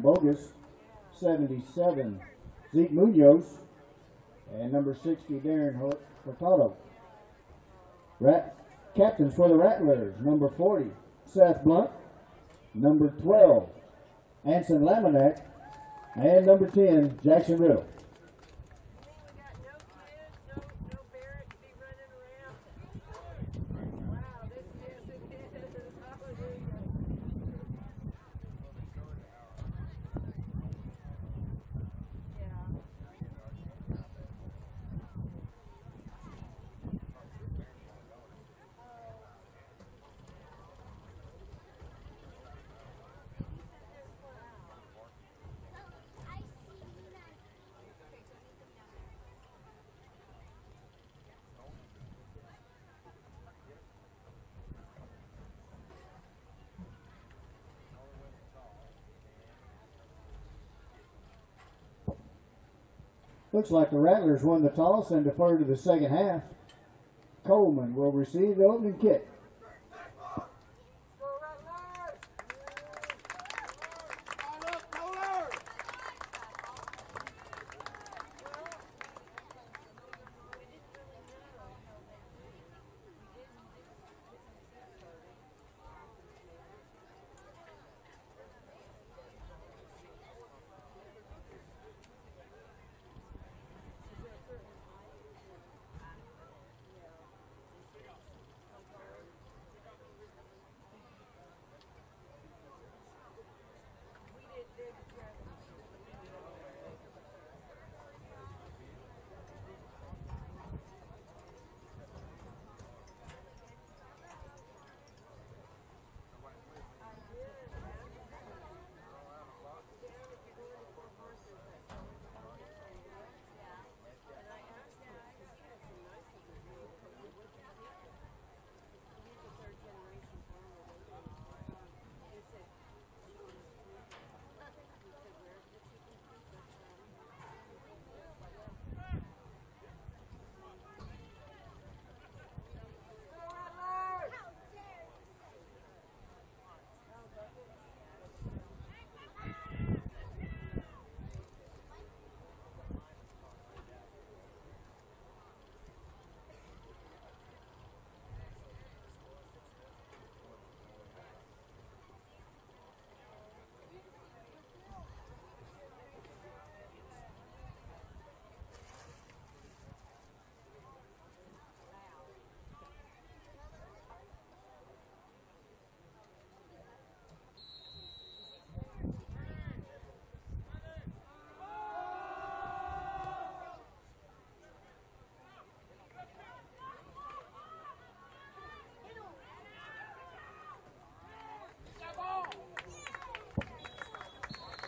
Bogus, 77, Zeke Munoz, and number 60, Darren Hur- Hurtado. Rat, captains for the Rattlers, number 40, Seth Blunt, number 12, Anson Laminack, and number 10, Jackson Riddle. We got no kids, no, no Barrett to be running around. Wow, this is, it is, hallelujah. Yeah. Looks like the Rattlers won the toss and defer to the second half. Coleman will receive the opening kick.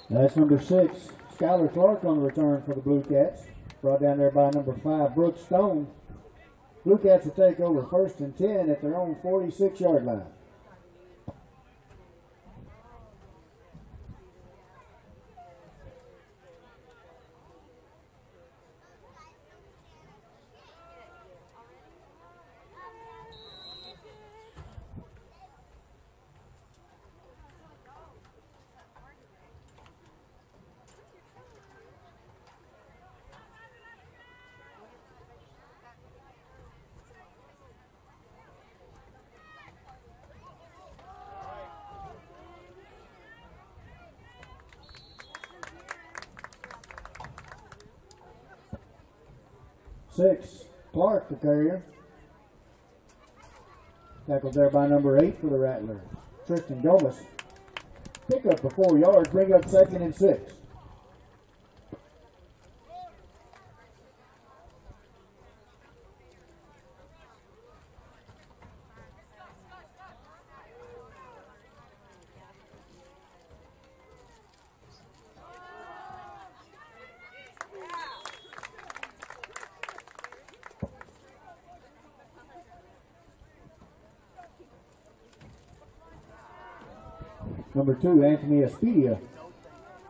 That's number six, Skylar Clark on the return for the Blue Cats. Brought down there by number five, Brooke Stone. Blue Cats will take over first and 10 at their own 46 yard line. Six, Clark, the carrier. Tackled there by number eight for the Rattlers. Tristan Gomez. Pick up the four yards, bring up second and six. Number two, Anthony Espedia,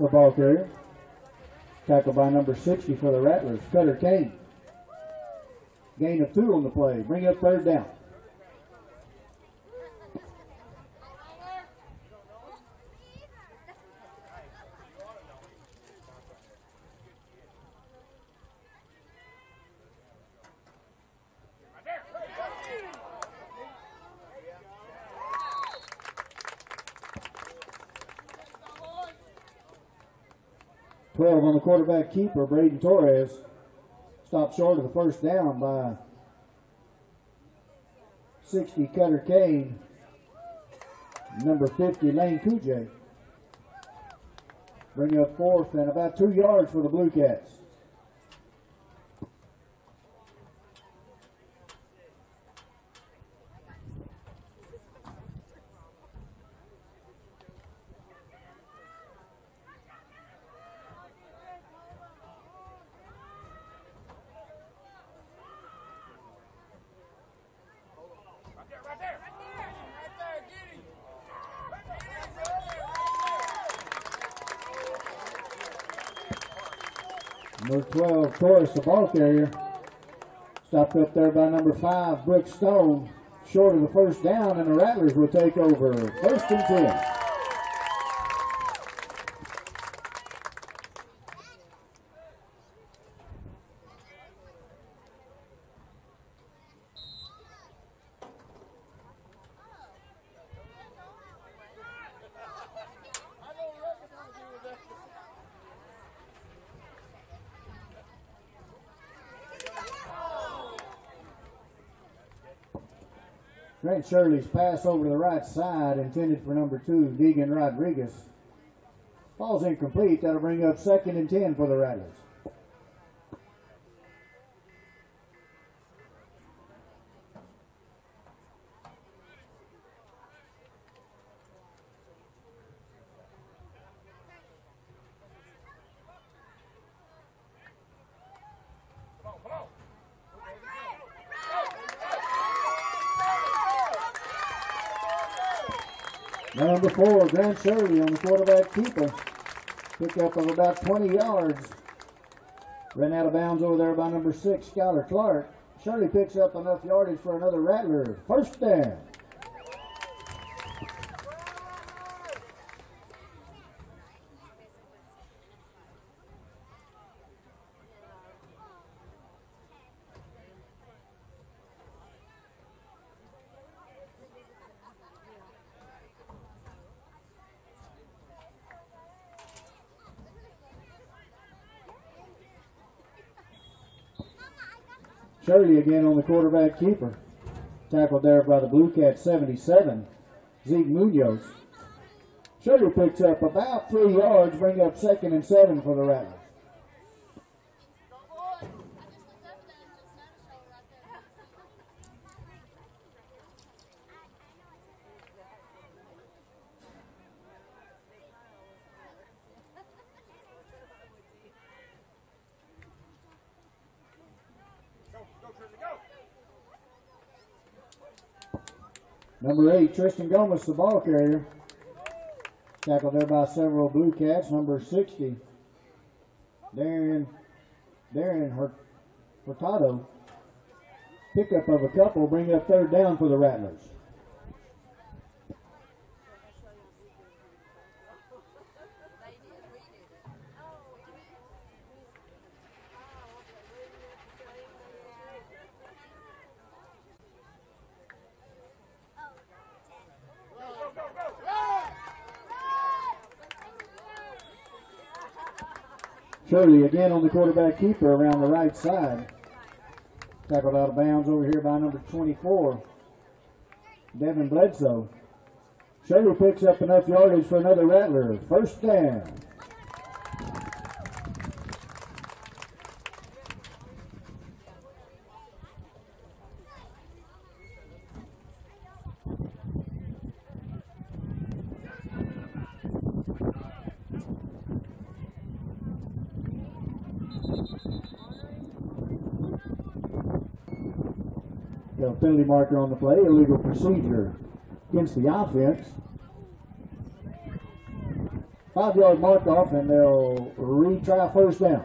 the ball carrier. Tackled by number 60 for the Rattlers, Cutter Kane. Gain of two on the play. Bring up third down. 12 on the quarterback keeper, Braden Torres. Stopped short of the first down by 60 Cutter Kane. Number 50, Lane Kujay. Bring up fourth and about two yards for the Blue Cats. Number 12, Torres, the ball carrier. Stopped up there by number 5, Brooke Stone. Short of the first down, and the Rattlers will take over. First and 10. Trent Shirley's pass over to the right side, intended for number two, Deegan Rodriguez. Ball's incomplete. That'll bring up second and 10 for the Rattlers. Grant Shirley on the quarterback keeper. Pickup of about 20 yards. Ran out of bounds over there by number six, Skylar Clark. Shirley picks up enough yardage for another Rattler. First down. Shirley again on the quarterback keeper. Tackled there by the Blue Cat 77, Zeke Munoz. Shirley picks up about three yards, bring up second and seven for the Rattlers. Number eight, Tristan Gomez, the ball carrier. Tackled there by several Blue Cats. Number 60, Darren, Darren Hur- Hurtado. Pickup of a couple, bring up third down for the Rattlers. On the quarterback keeper around the right side. Tackled out of bounds over here by number 24, Devin Bledsoe. Shirley picks up enough yardage for another Rattler. First down. Got a penalty marker on the play, illegal procedure against the offense. Five yard mark off, and they'll retry first down.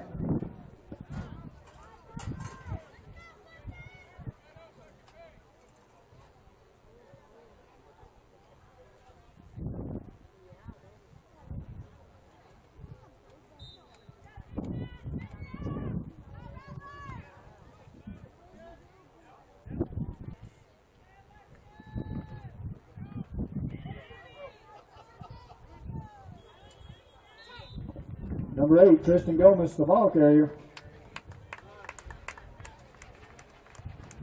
Number eight, Tristan Gomez, the ball carrier.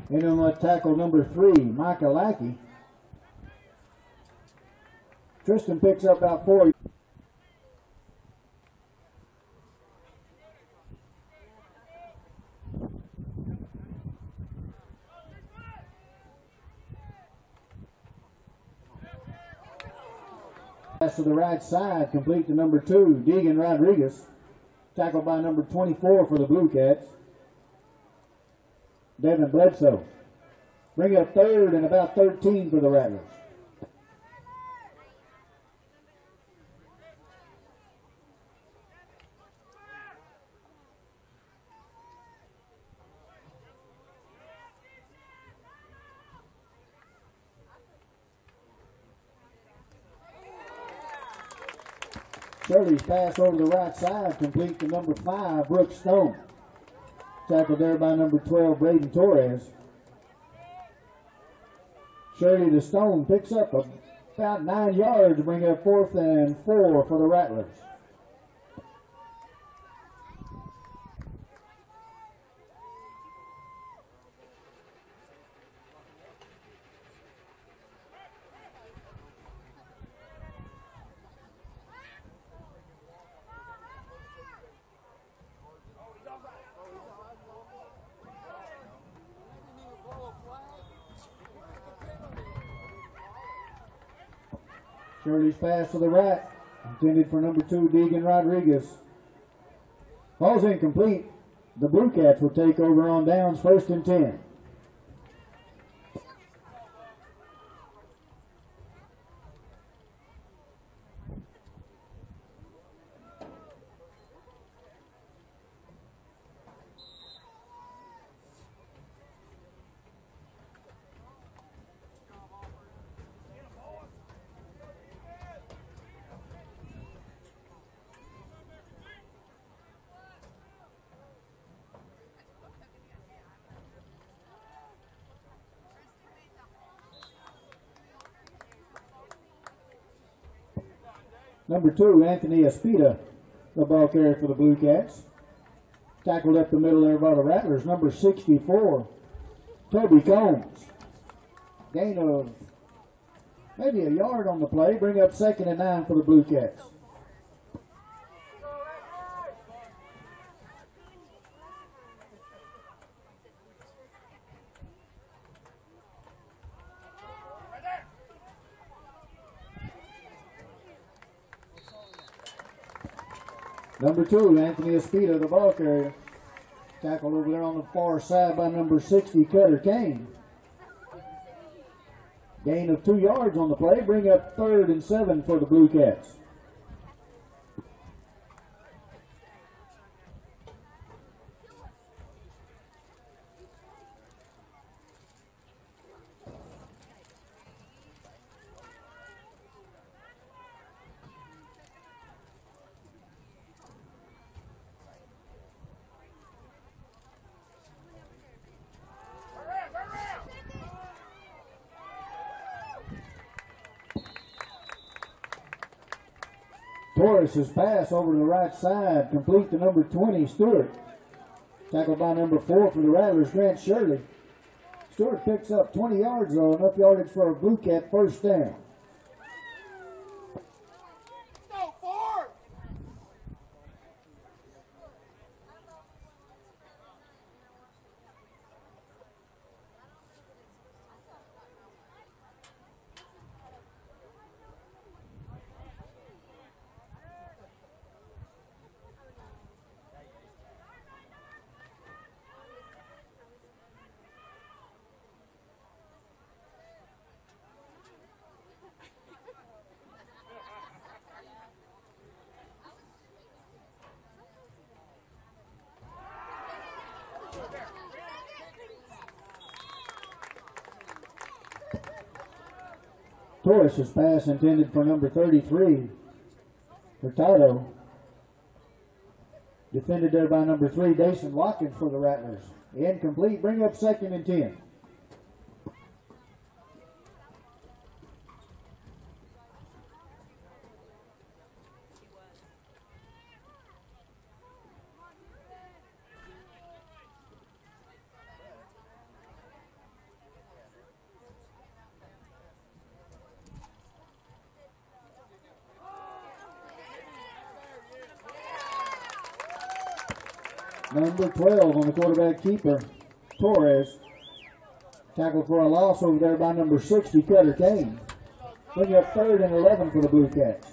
In on the tackle number three, Micah Lackey. Tristan picks up about four. Pass to the right side, complete to number two, Deegan Rodriguez. Tackled by number 24 for the Blue Cats. Devin Bledsoe. Bring up third and about 13 for the Rattlers. Shirley's pass over the right side, complete to number five, Brooke Stone. Tackled there by number 12, Braden Torres. Shirley to Stone picks up about nine yards bring up fourth and four for the Rattlers. Shirley's pass to the right, intended for number two, Deegan Rodriguez. Ball's incomplete. The Blue Cats will take over on downs, first and ten. Number two, Anthony Espita, the ball carrier for the Blue Cats. Tackled up the middle there by the Rattlers. Number 64, Toby Combs. Gain of maybe a yard on the play. Bring up second and nine for the Blue Cats. Number two, Anthony Espita, the ball carrier. Tackled over there on the far side by number 60, Cutter Kane. Gain of two yards on the play. Bring up third and seven for the Blue Cats. Torres's pass over to the right side, complete to number 20, Stewart. Tackled by number four for the Rattlers, Grant Shirley. Stewart picks up 20 yards though, enough yardage for a Blue Cat first down. Torres's pass intended for number 33, Hurtado. Defended there by number three, Dason Watkins for the Rattlers. Incomplete. Bring up second and 10. Number 12 on the quarterback keeper, Torres. Tackle for a loss over there by number 60, Cutter Kane. Bring up third and 11 for the Blue Cats.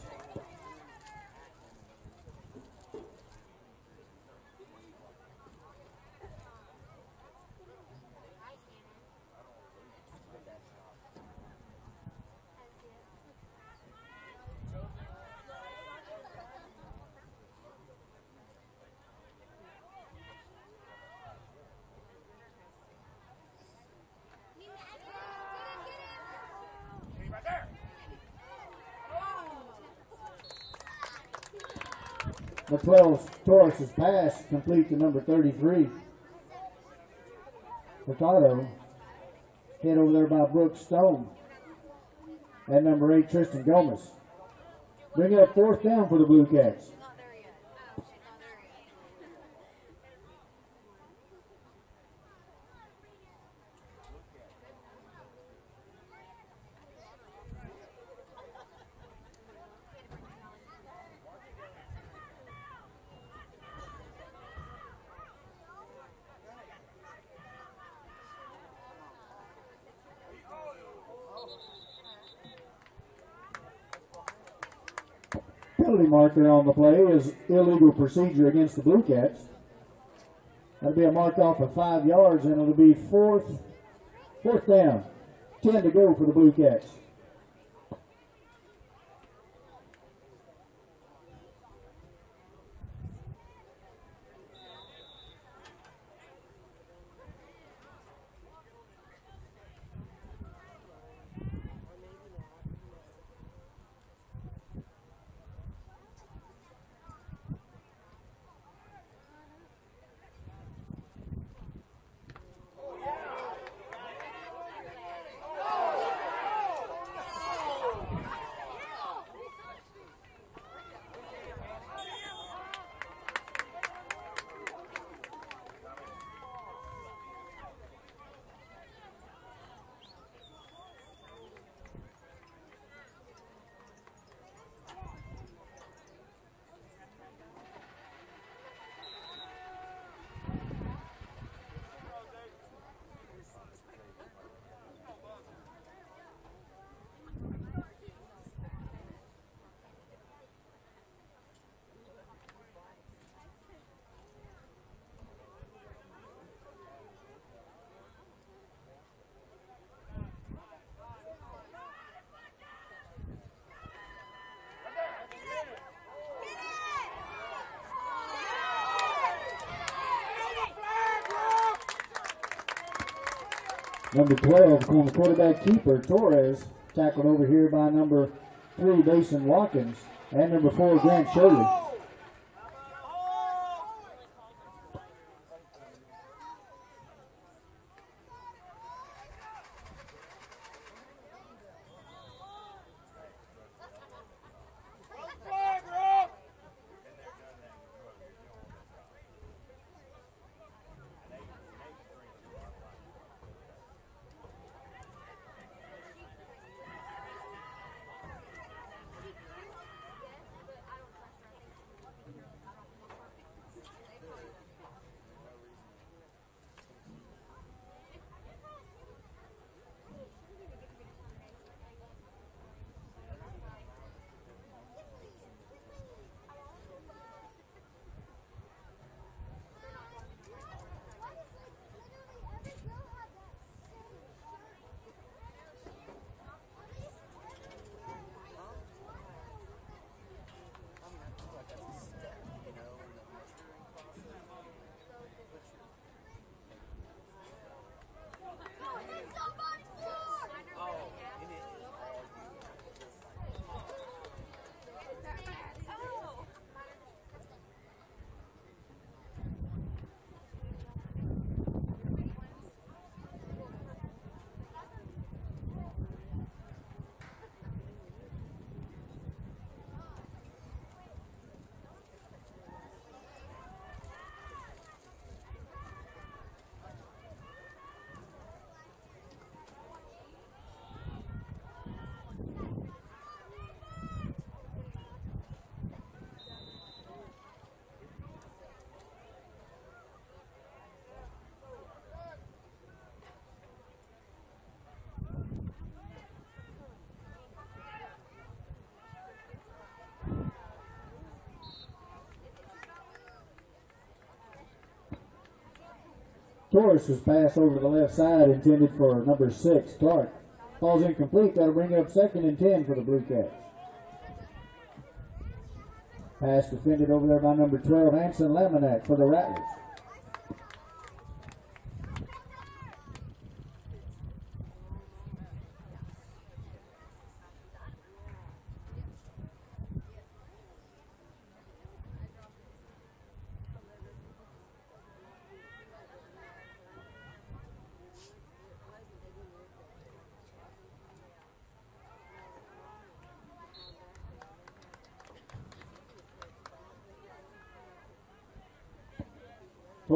The 12 Torres' pass complete to number 33. Hurtado. Hit over there by Brooks Stone. At number 8, Tristan Gomez. Bring up fourth down for the Blue Cats. Penalty on the play is illegal procedure against the Blue Cats. That'll be a mark off of five yards, and it'll be fourth, fourth down. Ten to go for the Blue Cats. Number 12 on the quarterback keeper, Torres, tackled over here by number 3, Mason Watkins, and number 4, Grant Shirley. Torres's pass over the left side intended for number six, Clark. Falls incomplete. That'll bring up second and ten for the Blue Cats. Pass defended over there by number 12, Hanson Laminack for the Rattlers.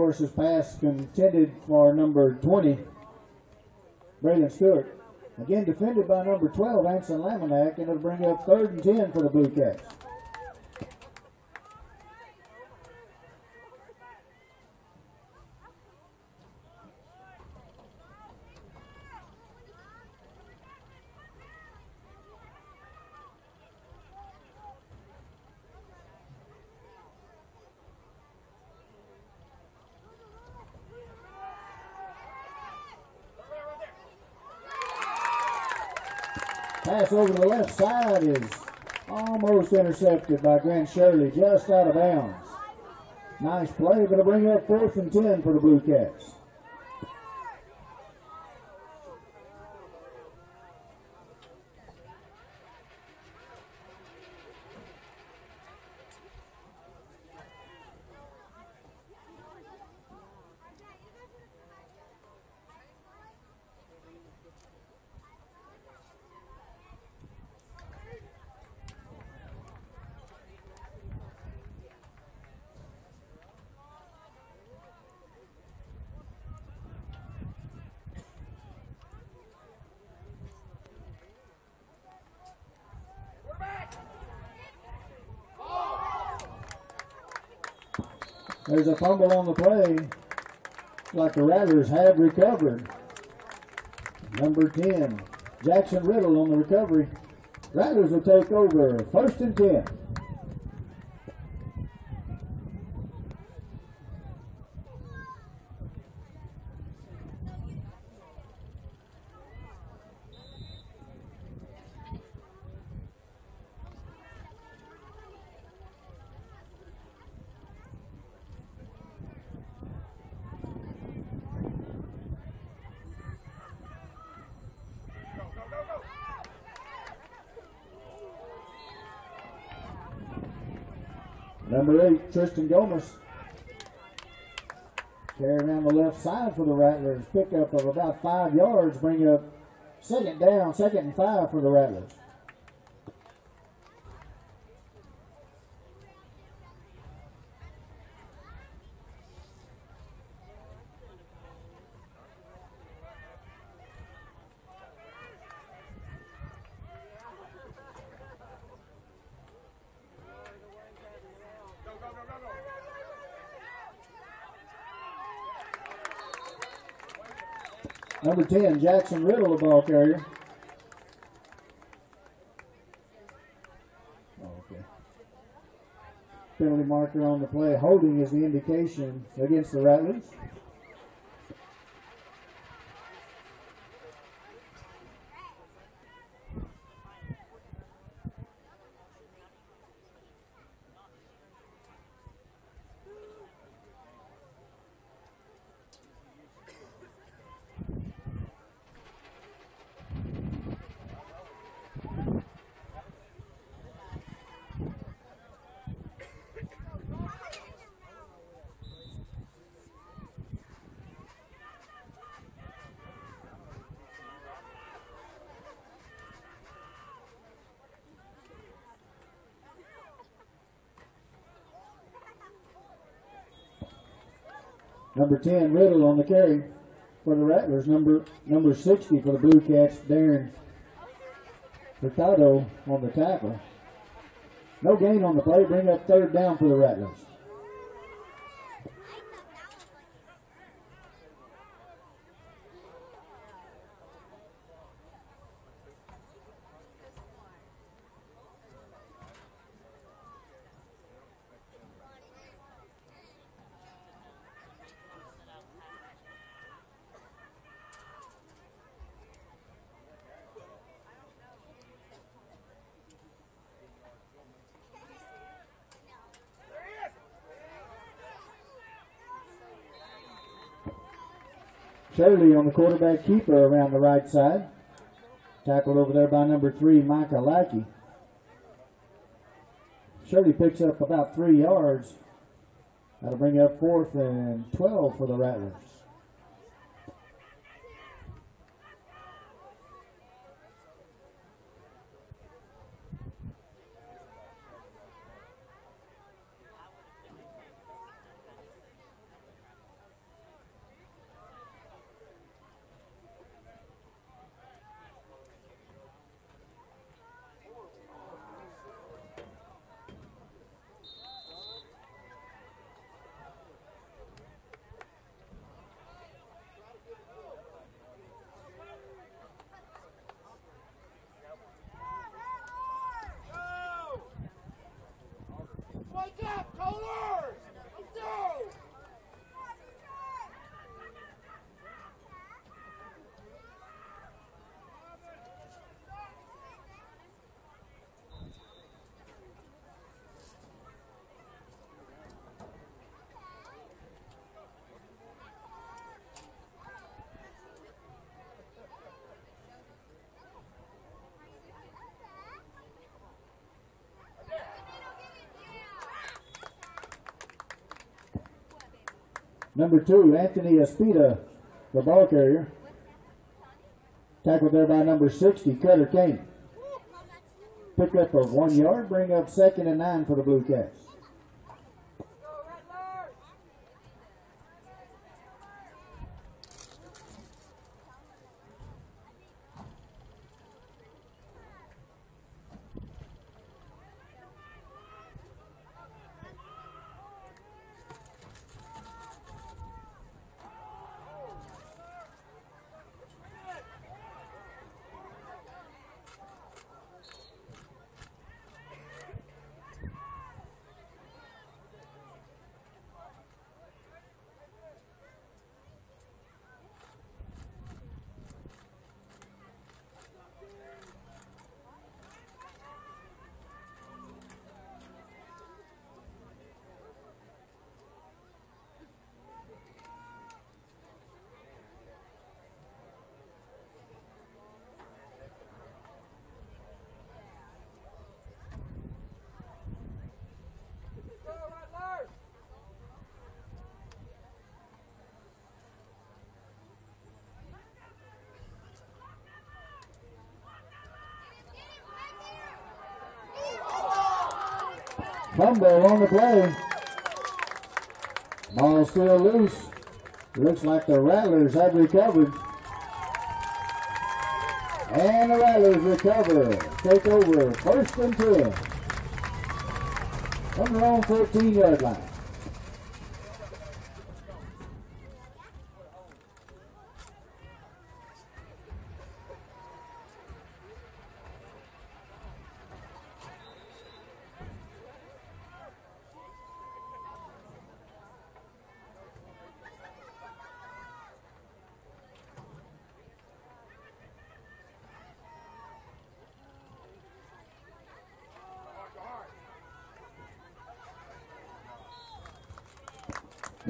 Torres's pass contended for number 20, Braylon Stewart. Again defended by number 12, Anson Laminack, and it'll bring up third and 10 for the Blue Cats. Pass over the left side is almost intercepted by Grant Shirley, just out of bounds. Nice play, but it'll bring up fourth and 10 for the Blue Cats. There's a fumble on the play. Like the Rattlers have recovered. Number 10, Jackson Riddle on the recovery. Rattlers will take over first and 10. Tristan Gomez. Carry around the left side for the Rattlers. Pickup of about five yards. Bring up second down, second and five for the Rattlers. Number 10, Jackson Riddle, the ball carrier. Oh, okay. Penalty marker on the play. Holding is the indication against the Rattlers. Number 10, Riddle on the carry for the Rattlers. Number number 60 for the Blue Cats, Darren Hurtado on the tackle. No gain on the play. Bring up third down for the Rattlers. Shirley on the quarterback keeper around the right side. Tackled over there by number three, Micah Lackey. Shirley picks up about three yards. That'll bring up fourth and 12 for the Rattlers. Number two, Anthony Espita, the ball carrier. Tackled there by number 60, Cutter Kane. Pick up of one yard, bring up second and nine for the Blue Cats. Fumble on the play. Ball still loose. Looks like the Rattlers have recovered. And the Rattlers recover. Take over first and 10. From their own 14 yard line.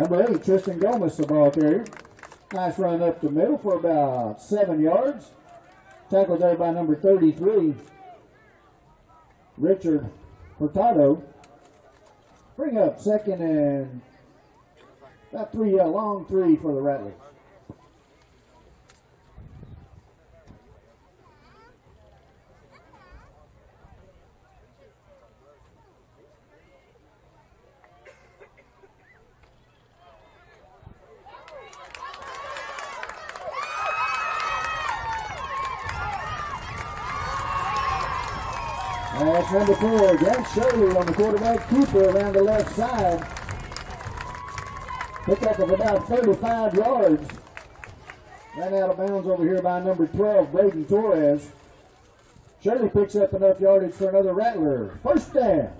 Number eight, Tristan Gomez, the ball carrier. Nice run up the middle for about seven yards. Tackled there by number 33, Richard Hurtado. Bring up second and about three, a long three for the Rattlers. And that's number Jack Shirley on the quarterback keeper around the left side. Pickup of about 35 yards. Ran out of bounds over here by number 12, Braden Torres. Shirley picks up enough yardage for another Rattler. First down.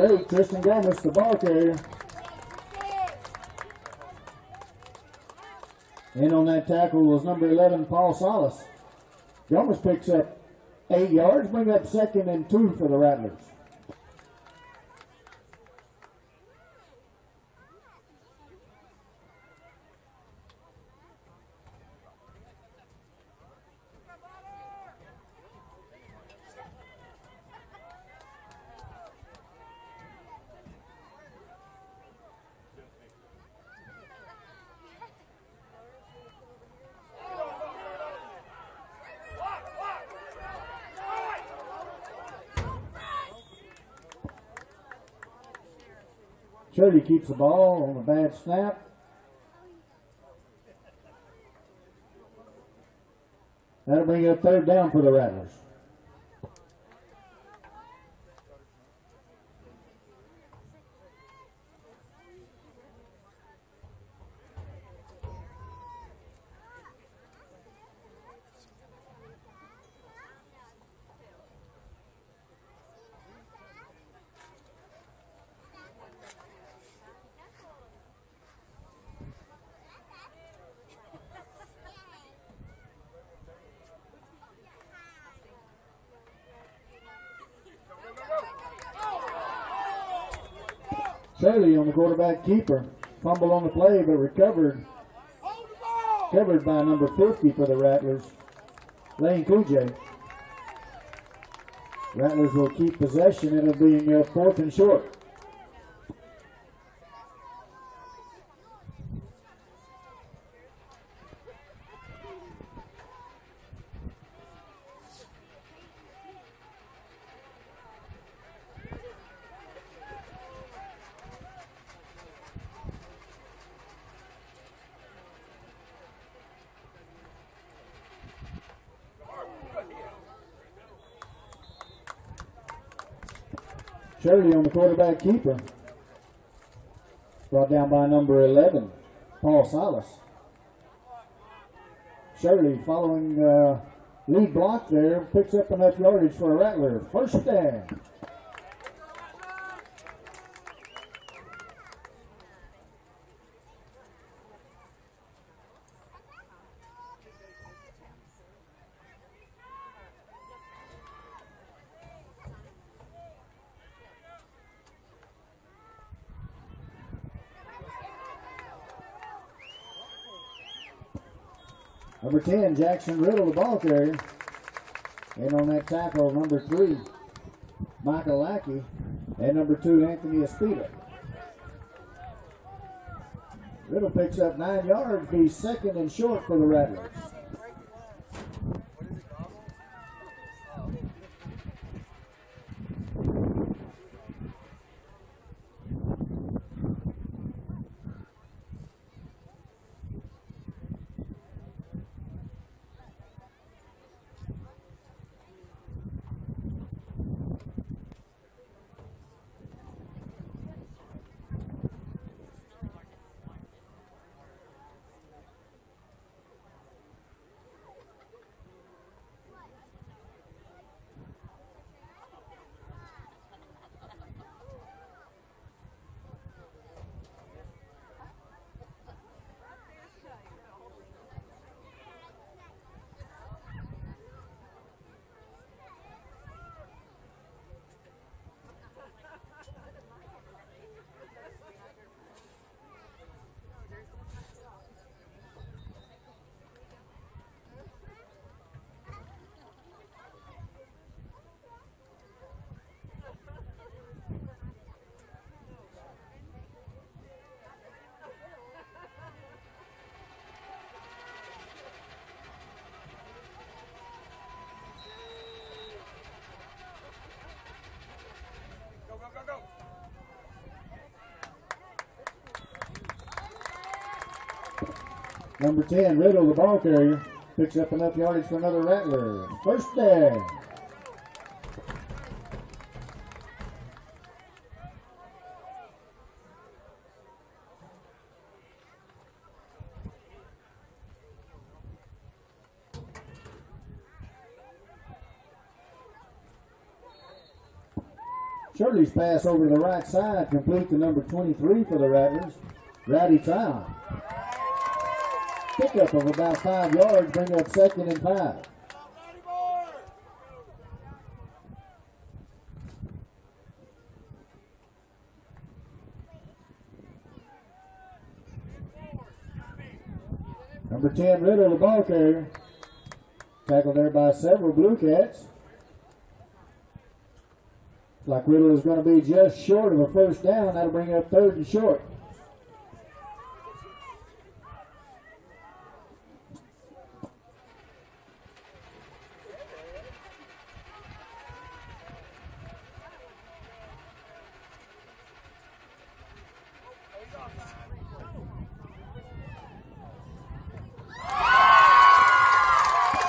Eight, Tristan Gomez, the ball carrier. In on that tackle was number 11, Paul Salas. Gomez picks up eight yards, bring up second and two for the Rattlers. Shirley keeps the ball on a bad snap. That'll bring up third down for the Rattlers. Shirley on the quarterback keeper. Fumble on the play, but recovered covered by number 50 for the Rattlers, Lane Kujay. Rattlers will keep possession. It'll be uh, fourth and short. Shirley on the quarterback keeper. Brought down by number 11, Paul Silas. Shirley following uh, lead block there, picks up enough yardage for a Rattler. First down. Number 10, Jackson Riddle, the ball carrier. And on that tackle, number 3, Michael Lackey. And number 2, Anthony Espita. Riddle picks up 9 yards, be second and short for the Rattlers. Number 10, Riddle, the ball carrier, picks up enough yardage for another Rattler. First down. Shirley's pass over to the right side, complete to number 23 for the Rattlers, Rowdy Tryon. Pickup of about five yards, bring up second and five. Number 10, Riddle, the ball carrier. Tackled there by several Blue Cats. Like Riddle is going to be just short of a first down. That'll bring up third and short.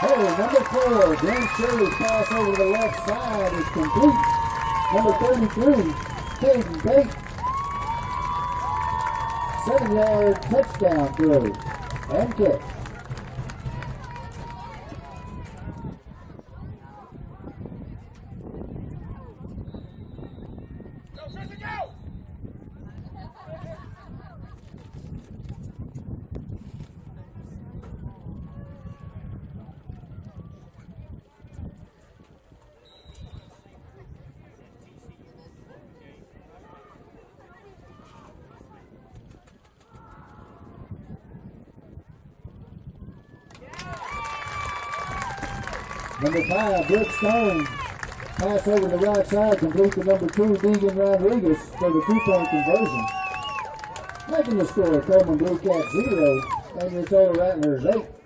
Hey, number four, Glenn Shirley's pass over the left side is complete. Number 33, Caden Bates. Seven yard touchdown throw and catch. Five, Brooke Stone. Pass over the right side, complete to number two, Deegan Rodriguez for the two-point conversion. Making the score, Coleman Blue Cat zero, and your Tolar Rattlers eight.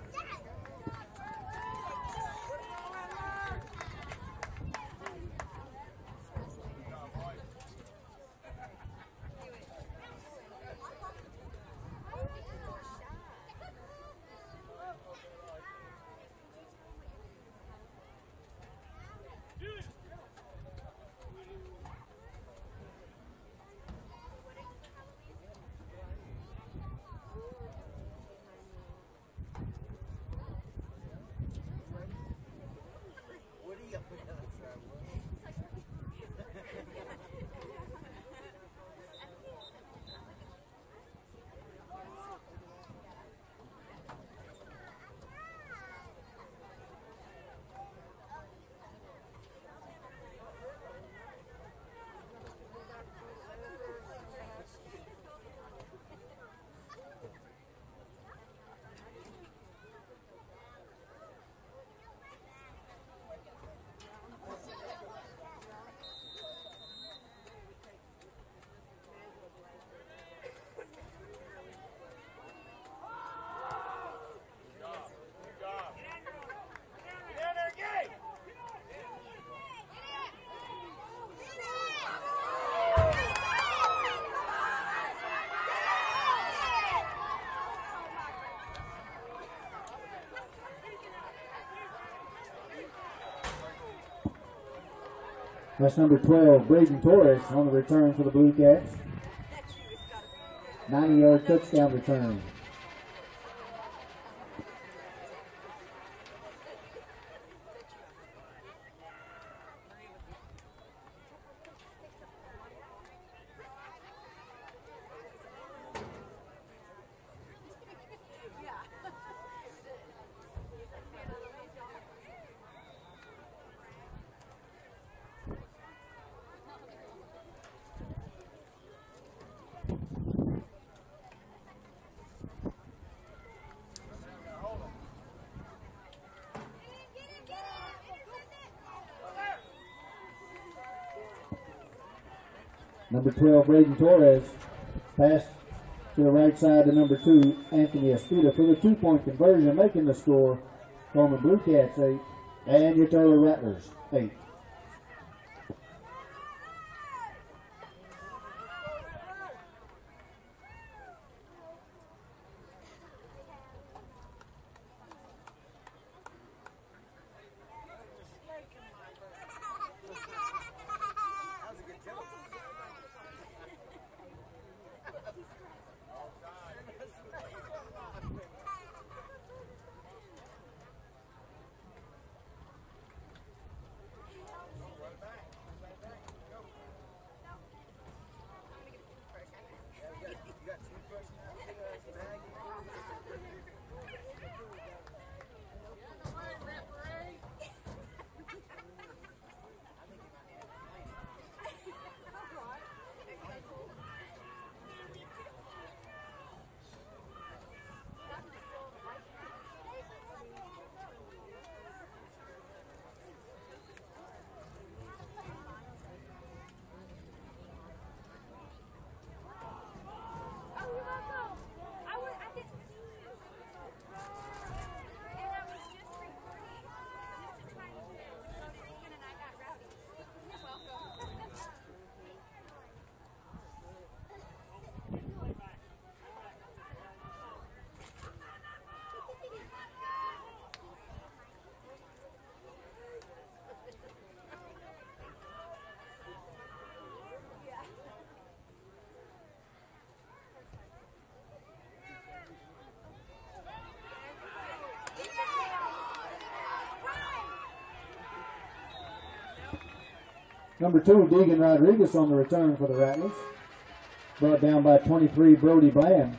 That's number 12, Braden Torres on the return for the Blue Cats. 90 yard touchdown return. Number 12, Braden Torres. Pass to the right side to number 2, Anthony Espita for the two point conversion, making the score. Coleman Blue Cats 8, and your Tolar Rattlers 8. Number two, Deegan Rodriguez on the return for the Rattlers. Brought down by 23, Brody Bland.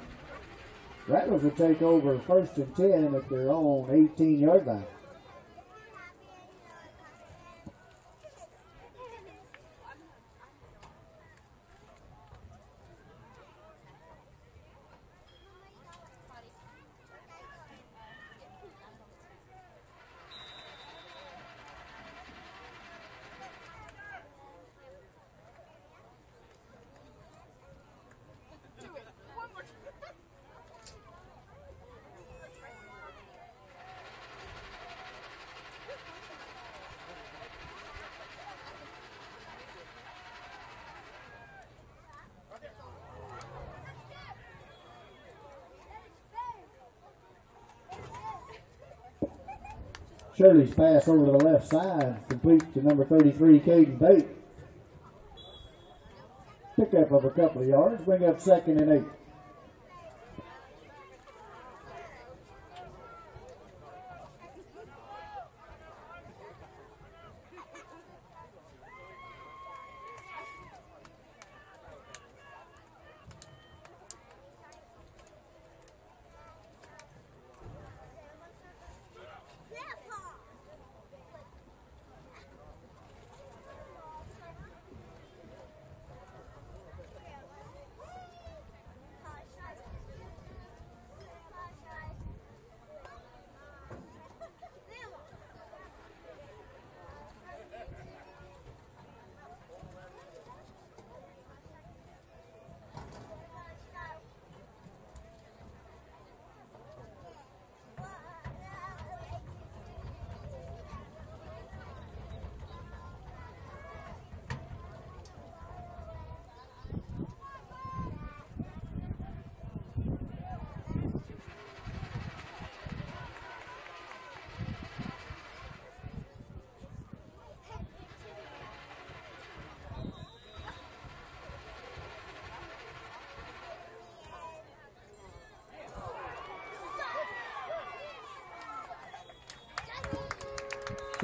Rattlers will take over first and 10 at their own 18 yard line. Shirley's pass over to the left side, complete to number 33, Caden Bate. Pickup of a couple of yards, bring up second and eight.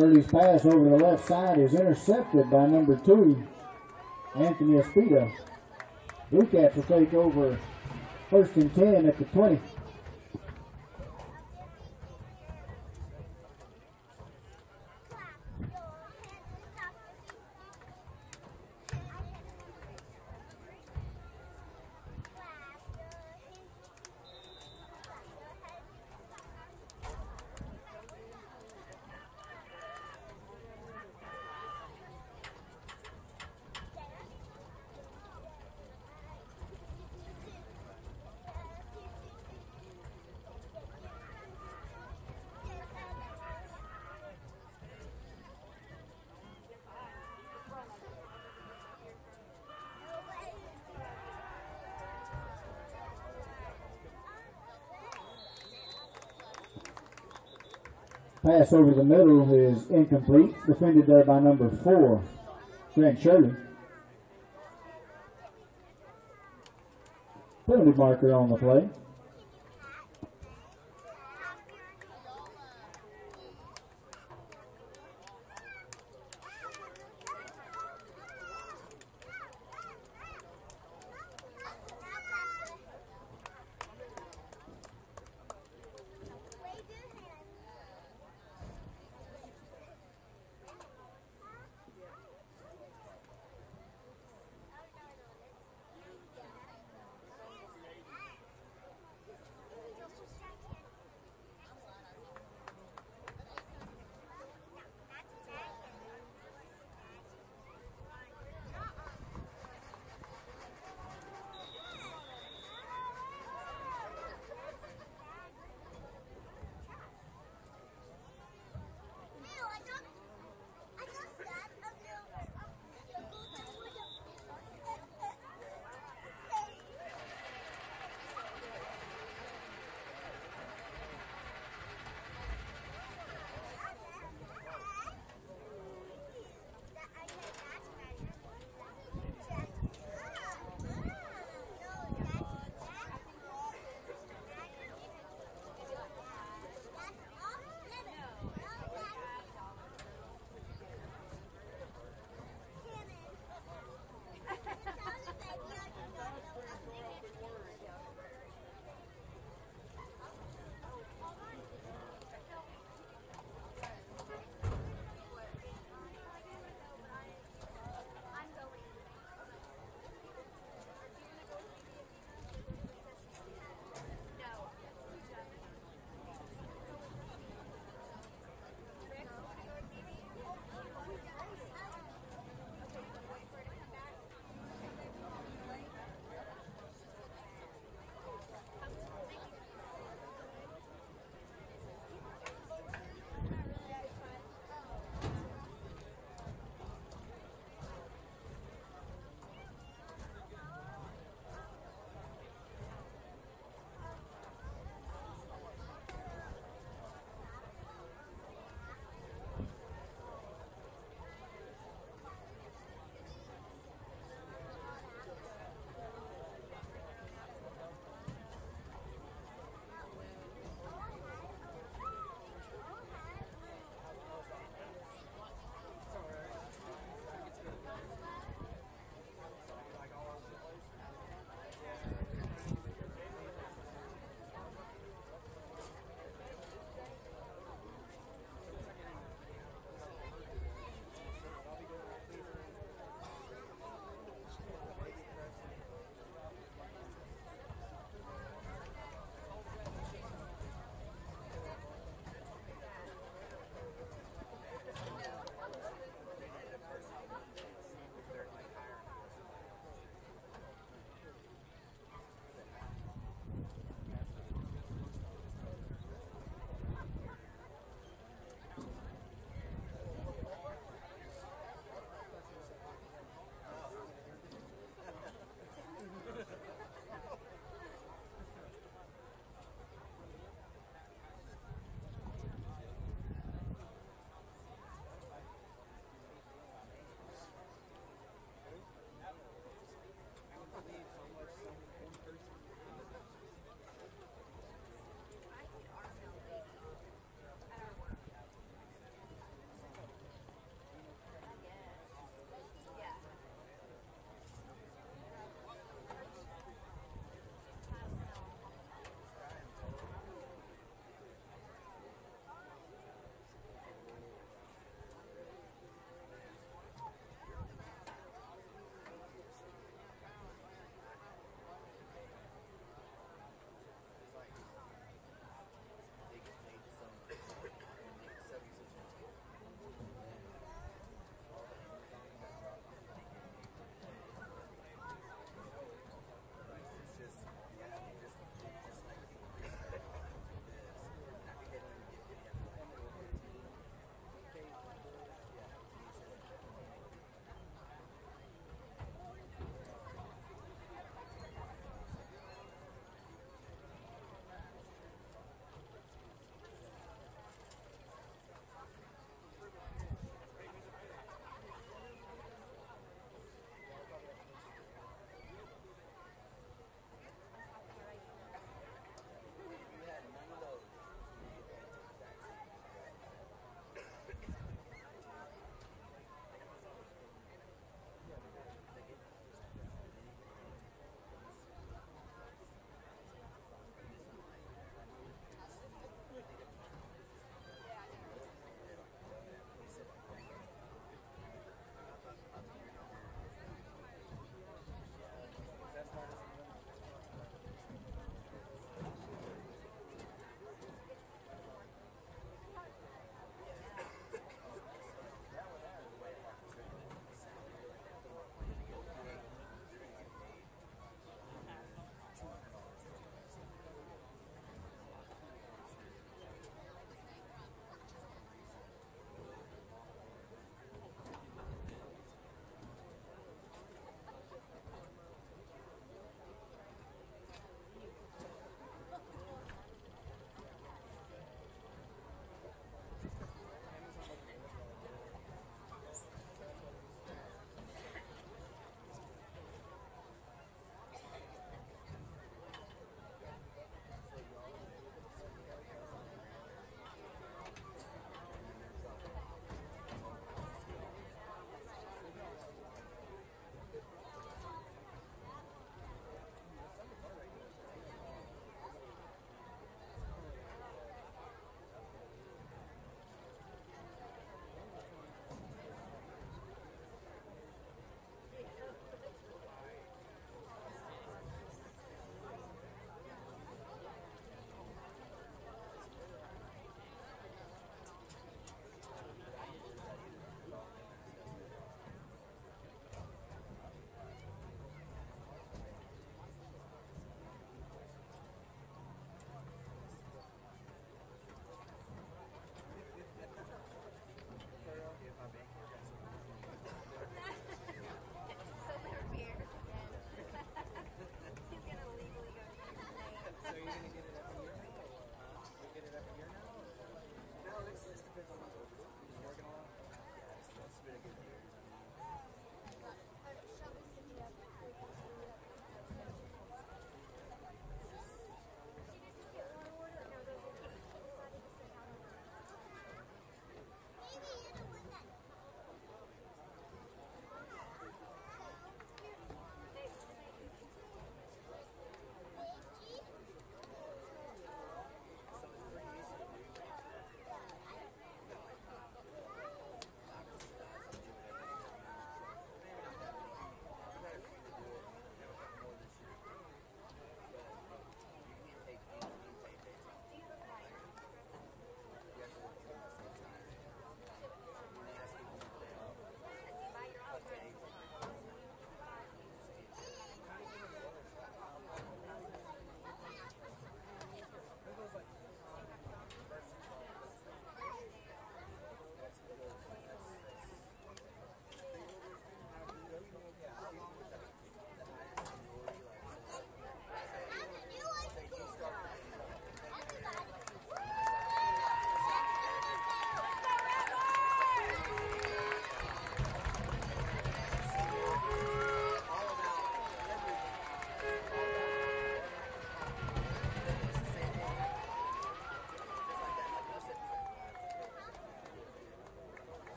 Shirley's pass over the left side is intercepted by number two, Anthony Espita. Blue Cats will take over first and 10 at the 20. Pass over the middle is incomplete, defended there by number four, Grant Shirley. Penalty marker on the play.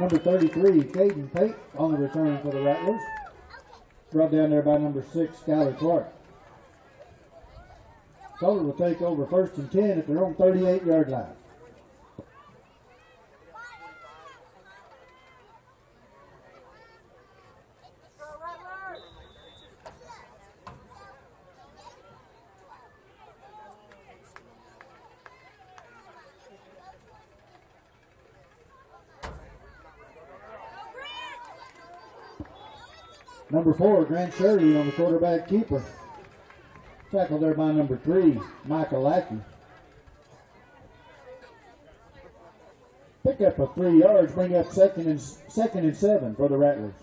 Number 33, Caden Pate on the return for the Rattlers. Brought down there by number 6, Skylar Clark. Tolar will take over first and 10 at their own 38 yard line. Number 4, Grant Shirley on the quarterback keeper. Tackled there by number 3, Michael Lackey. Pick up a three yards, bring up second and second and seven for the Rattlers.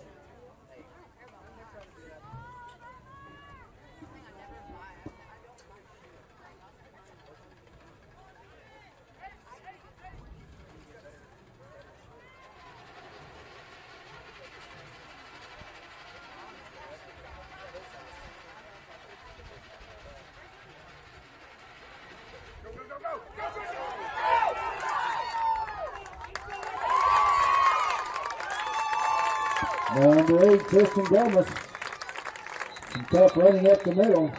Tristan Gomez. Some tough running up the middle.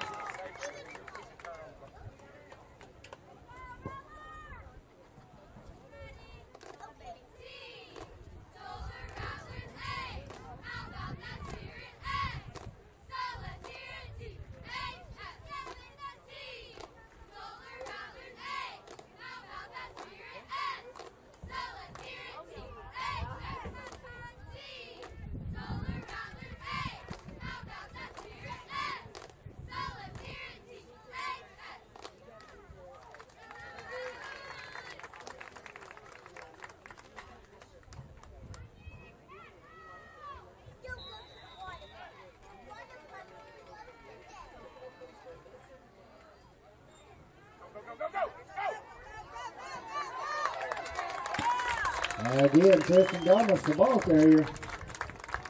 Again, Tristan Gomez, the ball carrier.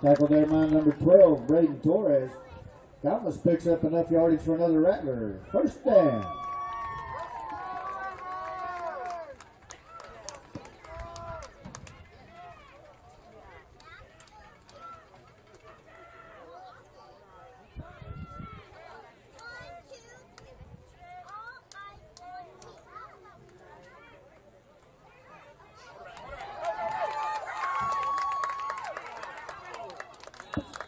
Tackled there by number 12, Braden Torres. Gomez picks up enough yardage for another Rattler. First down.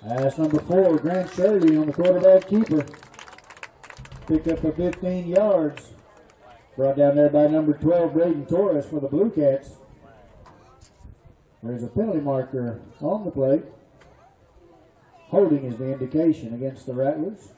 That's number four, Grant Shirley on the quarterback keeper. Picked up for 15 yards. Brought down there by number 12, Braden Torres for the Blue Cats. There's a penalty marker on the plate. Holding is the indication against the Rattlers.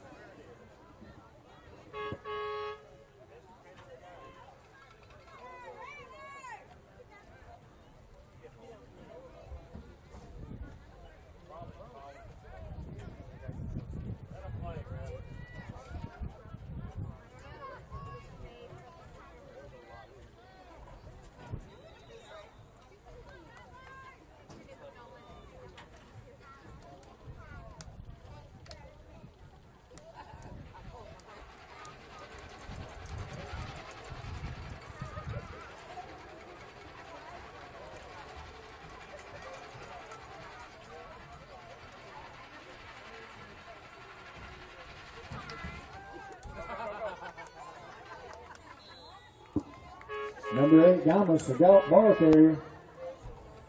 Number eight, Gomez, the golf ball carrier.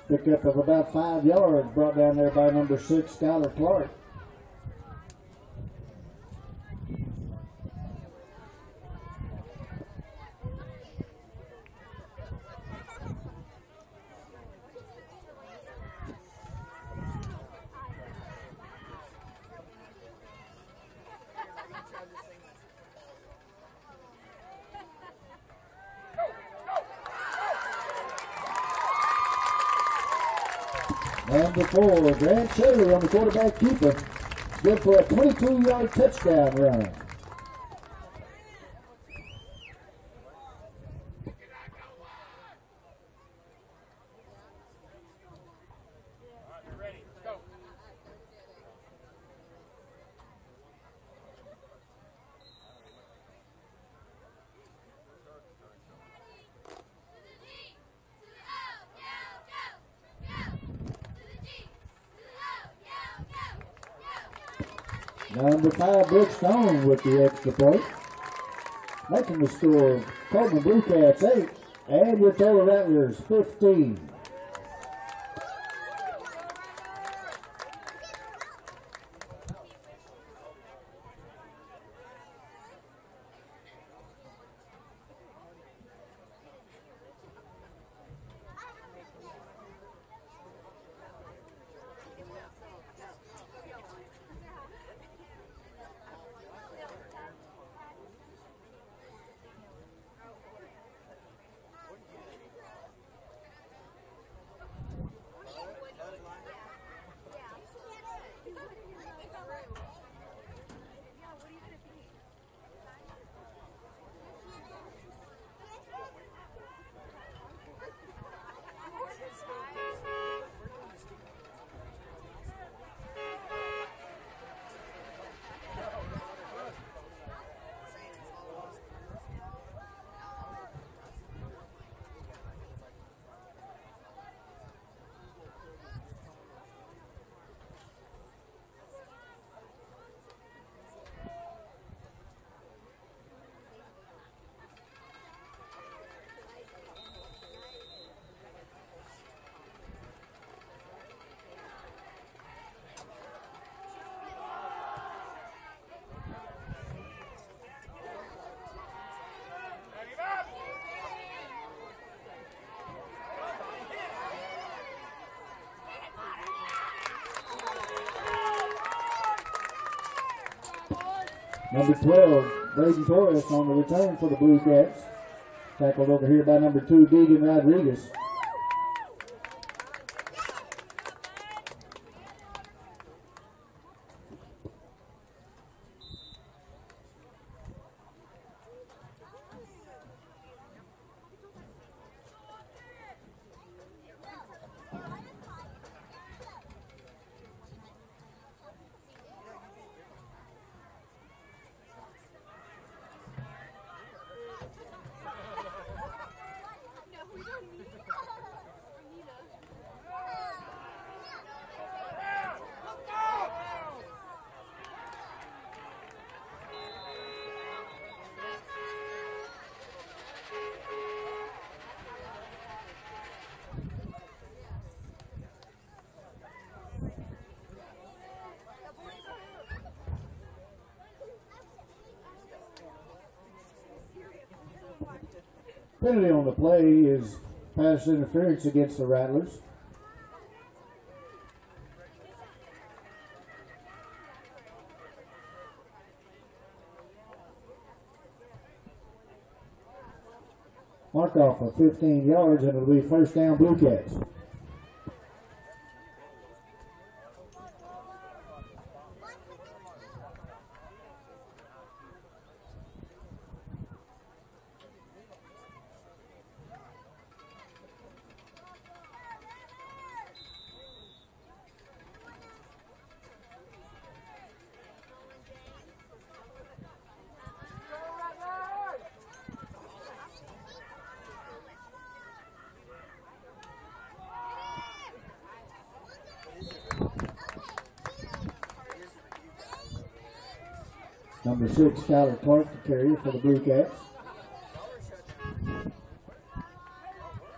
Picked up of about five yards, brought down there by number six, Skylar Clark. Four, Grant Shirley on the quarterback keeper. Good for a 22 yard touchdown run. Number five, Brooke Stone with the extra point. Making the score, Coleman Bluecats 8, and your Rattler's 15. Number 12, Braden Torres on the return for the Blue Cats. Tackled over here by number two, Deegan Rodriguez. Penalty on the play is pass interference against the Rattlers. Mark off of 15 yards and it'll be first down Blue Cats. Number six, Skylar Clark, the carrier for the Blue Cats.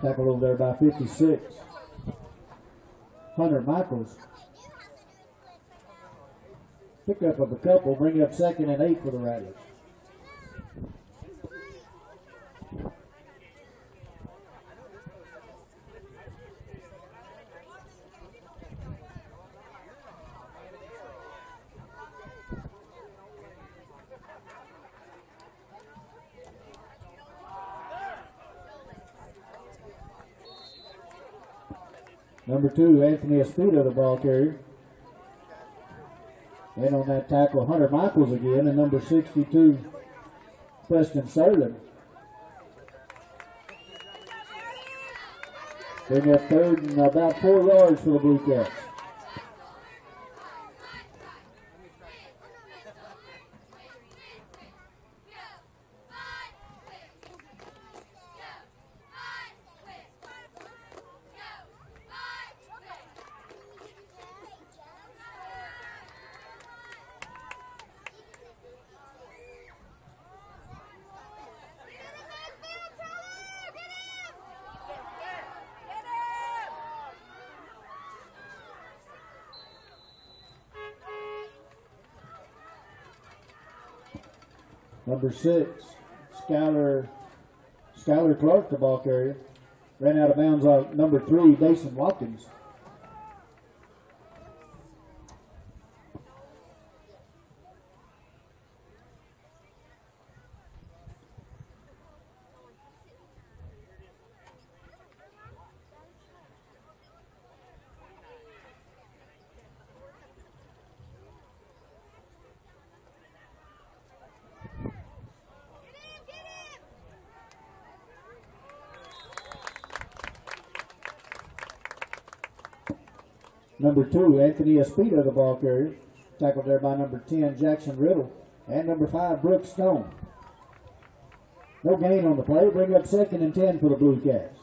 Tackled over there by 56. Hunter Michaels. Pick up of a couple, bring up second and eight for the Rattlers. Number two, Anthony Espita, the ball carrier. And on that tackle, Hunter Michaels again, and number 62, Preston Serlin. Bring up third and about four yards for the Blue Cats. Number six, Skylar, Skylar Clark, the ball carrier. Ran out of bounds on number three, Mason Watkins. Number two, Anthony Espita, the ball carrier. Tackled there by number 10, Jackson Riddle. And number five, Brooks Stone. No gain on the play. Bring up second and 10 for the Blue Cats.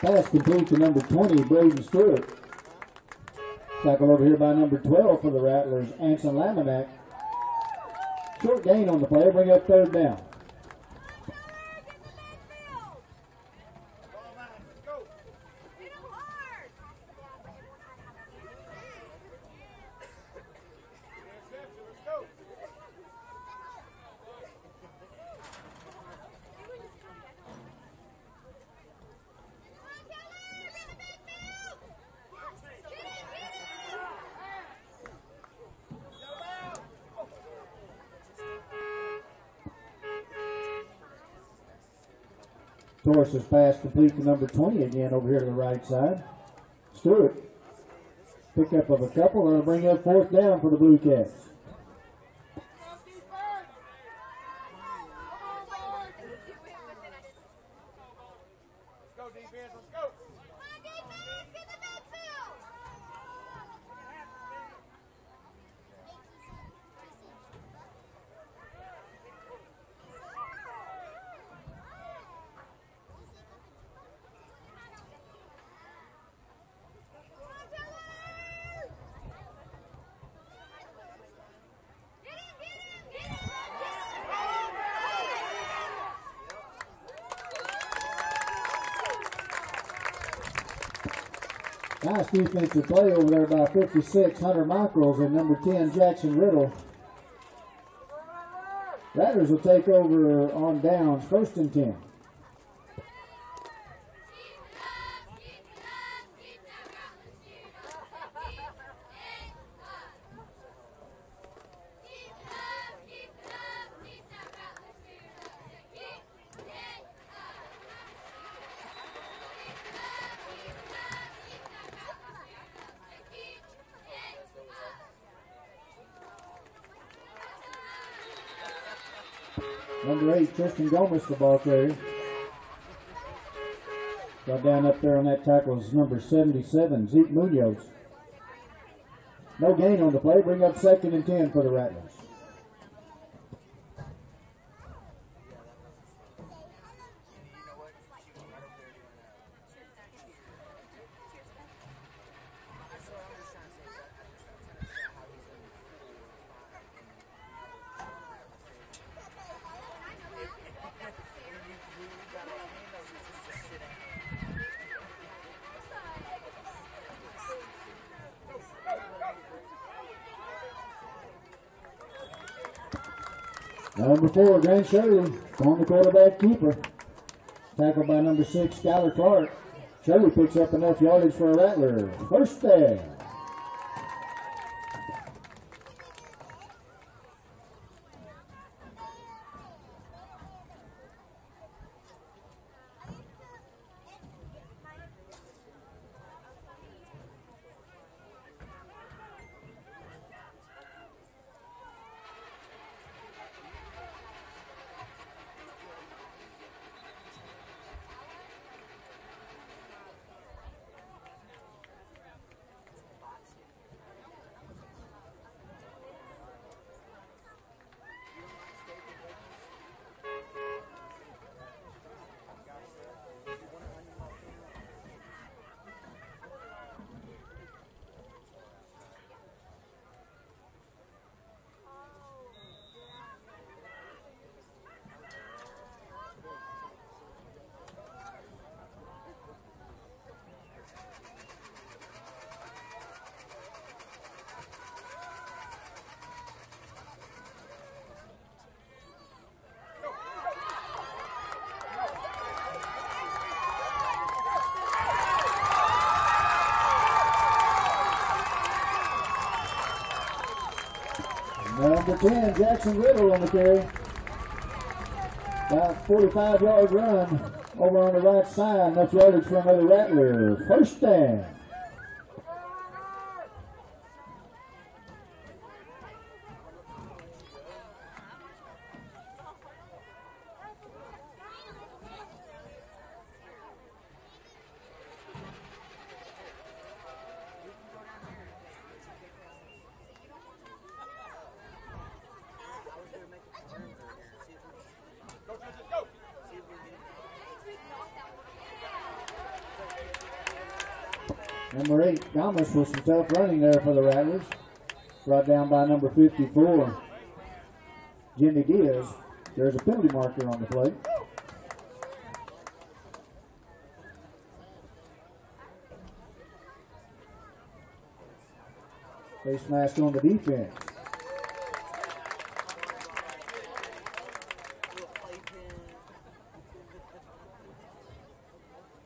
Pass complete to number 20, Braden Stewart. Tackle over here by number 12 for the Rattlers, Anson Laminack. Short gain on the play, bring up third down. Ball line. Let's go. Hit him hard. Interception. Let's go. Torres' pass complete to number 20 again over here to the right side. Stewart. Pickup of a couple. That'll bring up fourth down for the Blue Cats. Nice defensive play over there by 56, Hunter Michaels, and number 10, Jackson Riddle. Rattlers will take over on downs, first and 10. Number 8, Tristan Gomez, the ball carrier. Got down up there on that tackle is number 77, Zeke Munoz. No gain on the play, bring up second and 10 for the Rattlers. Number four, Grant Shirley, on the quarterback keeper. Tackled by number six, Skylar Clark. Shirley picks up enough yardage for a Rattler. First down. 10, Jackson Riddle on the carry. About 45 yard run over on the right side. Enough yardage for another Rattler. First down. Go, Texas, go. Thomas with some tough running there for the Rattlers. Brought down by number 54, Jimmy Diaz. There's a penalty marker on the plate. Face mask on the defense.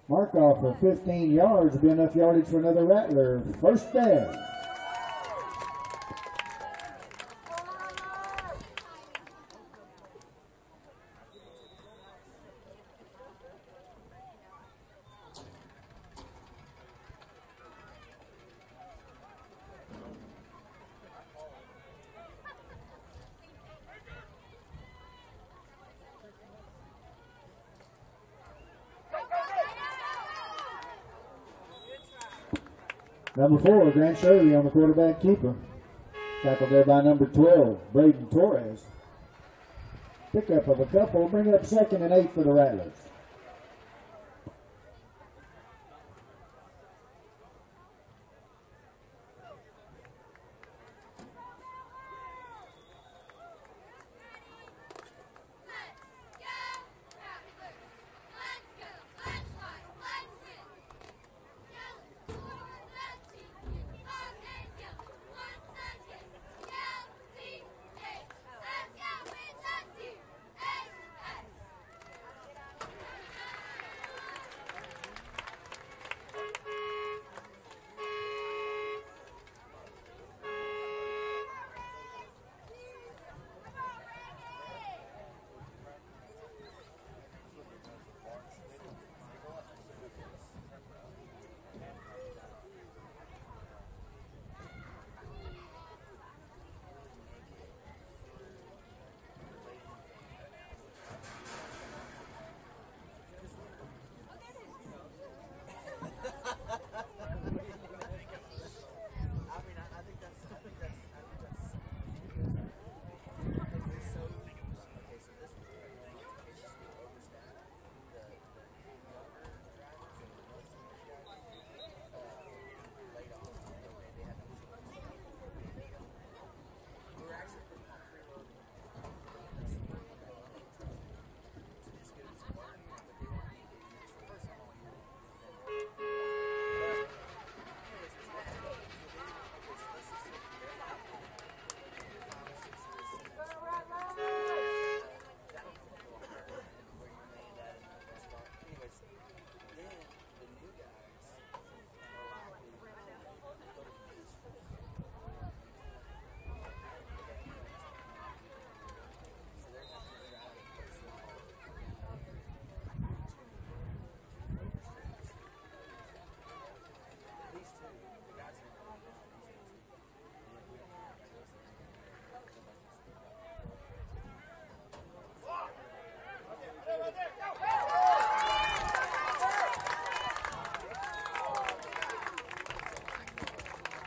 Mark off for 15 yards. Be enough yardage for another Rattler. First down. Number four, Grant Shirley on the quarterback keeper. Tackled there by number 12, Braden Torres. Pickup of a couple, bring up second and eight for the Rattlers.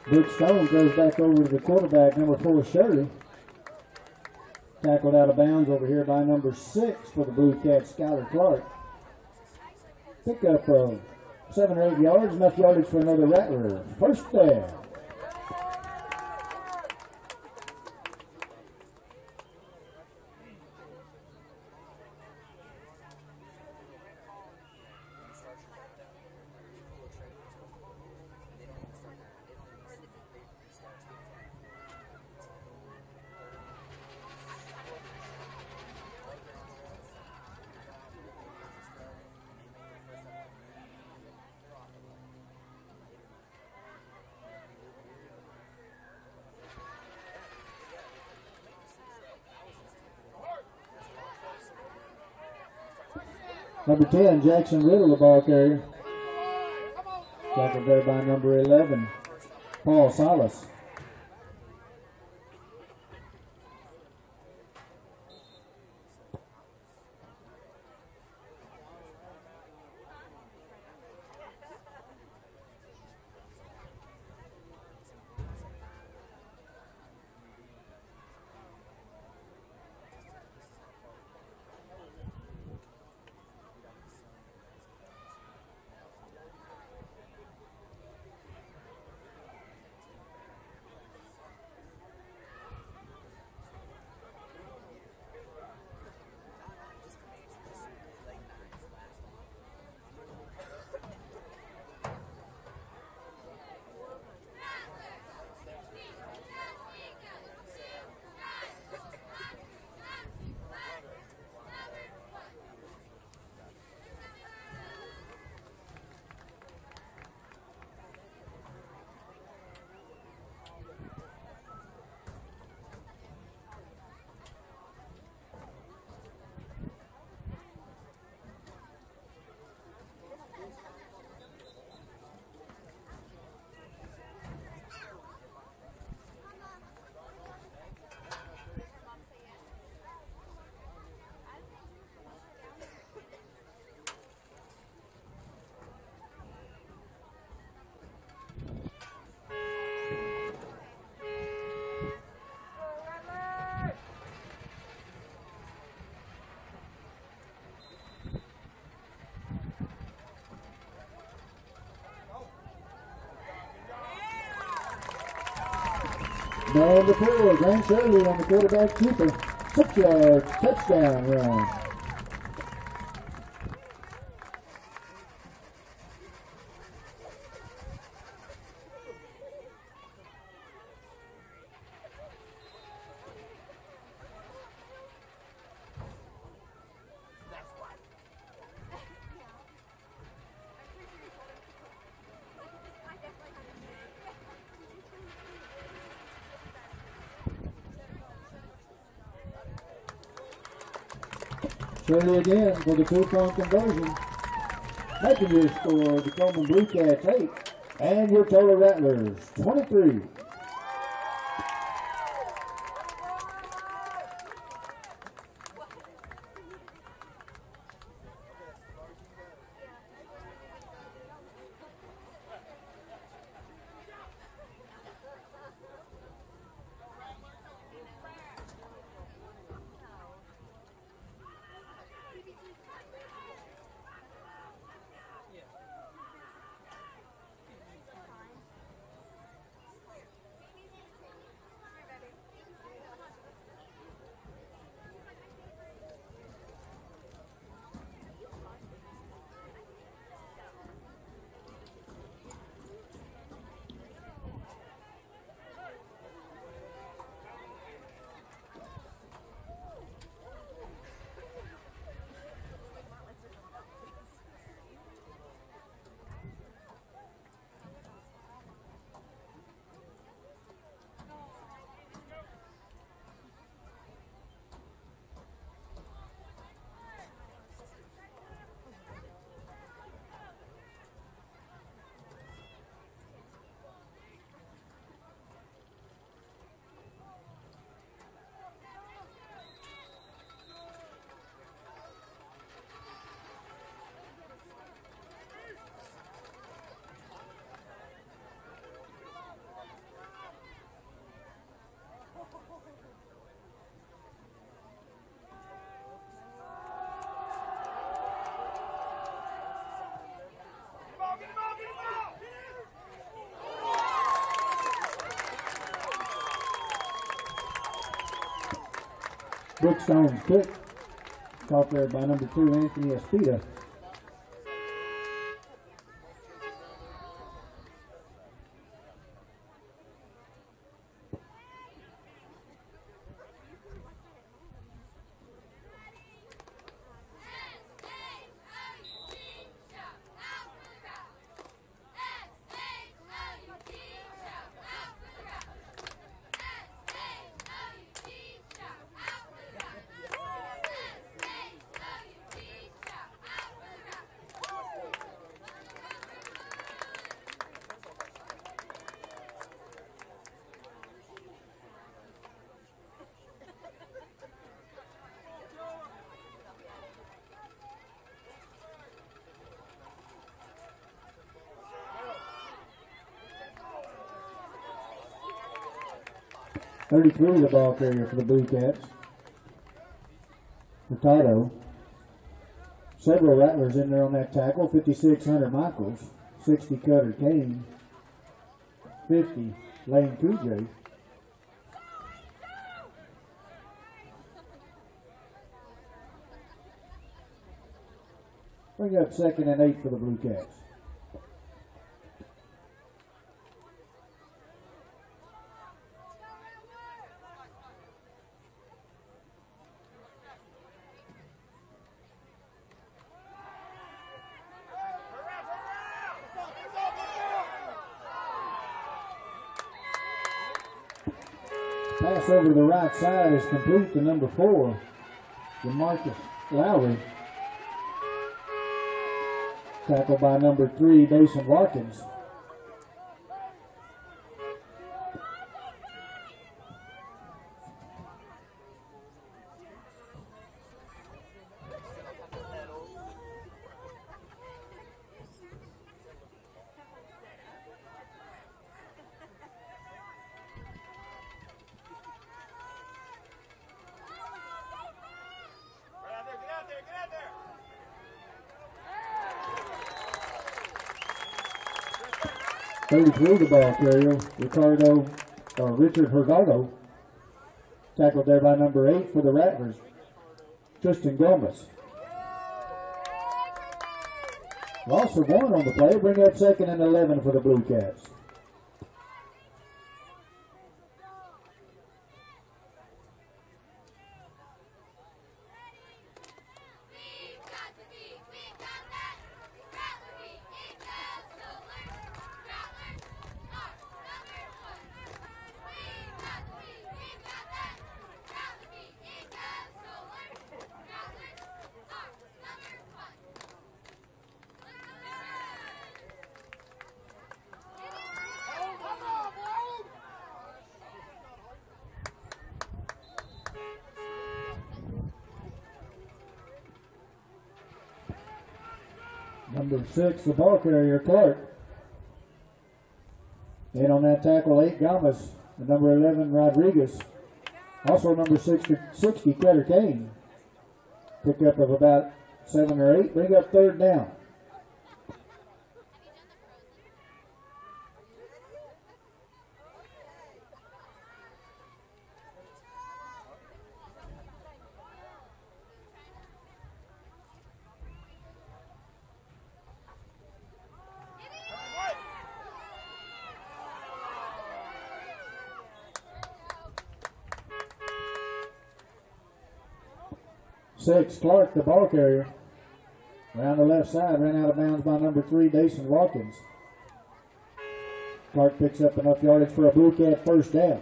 Big Stone goes back over to the quarterback, number four, Shirley. Tackled out of bounds over here by number six for the Blue Cats, Skylar Clark. Pickup of uh, seven or eight yards, enough yardage for another Rattler. First down. Number 10, Jackson Riddle, the ball carrier. Tackled there by number 11, Paul Salas. Number four, Grant Shirley on the quarterback keeper. Six yard touchdown run. Shirley again for the two-point conversion. Making your score, the Coleman Blue Cats 8 and your Tolar Rattlers 23. Brookstone's kick. Caught there by number two, Anthony Espita. Thirty-three in the ball carrier for the Blue Cats. Hurtado. Several Rattlers in there on that tackle. Fifty-six Hunter Michaels. Sixty Cutter Kane. Fifty Lane Kujay. Bring up second and eight for the Blue Cats. Pass over to the right side is complete to number four, the DeMarcus Lowry. Tackled by number three, Mason Watkins. Thirty-three the ball carrier, Ricardo, or Richard Hurtado. Tackled there by number eight for the Rattlers, Tristan Gomez. Loss of one on the play, bring up second and eleven for the Blue Cats. We've got the beat, we've got that. Rattler beat, equals Tolar. Rattlers are number one. We've got the beat, we've got that. Rattler beat, equals Tolar. Rattlers are number one. Number six, the ball carrier, Clark. And on that tackle, eight, Gomez. Number 11, Rodriguez. Also number 60, 60 Cutter Kane. Pickup of about seven or eight. Bring up third down. Six, Clark, the ball carrier. Around the left side, ran out of bounds by number three, Mason Watkins. Clark picks up enough yardage for a Blue Cat first down.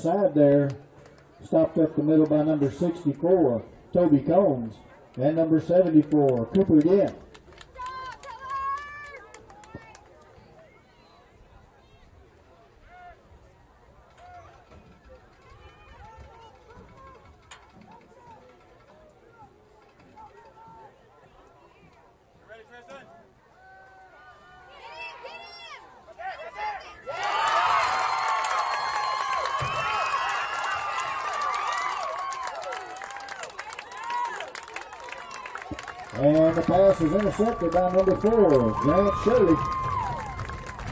Side there. Stopped up the middle by number 64, Toby Combs. And number 74, Cooper again. Stop, Tyler. You ready, Tristan? Get him, get him. That's it, that's it. And the pass is intercepted by number four, Grant Shirley.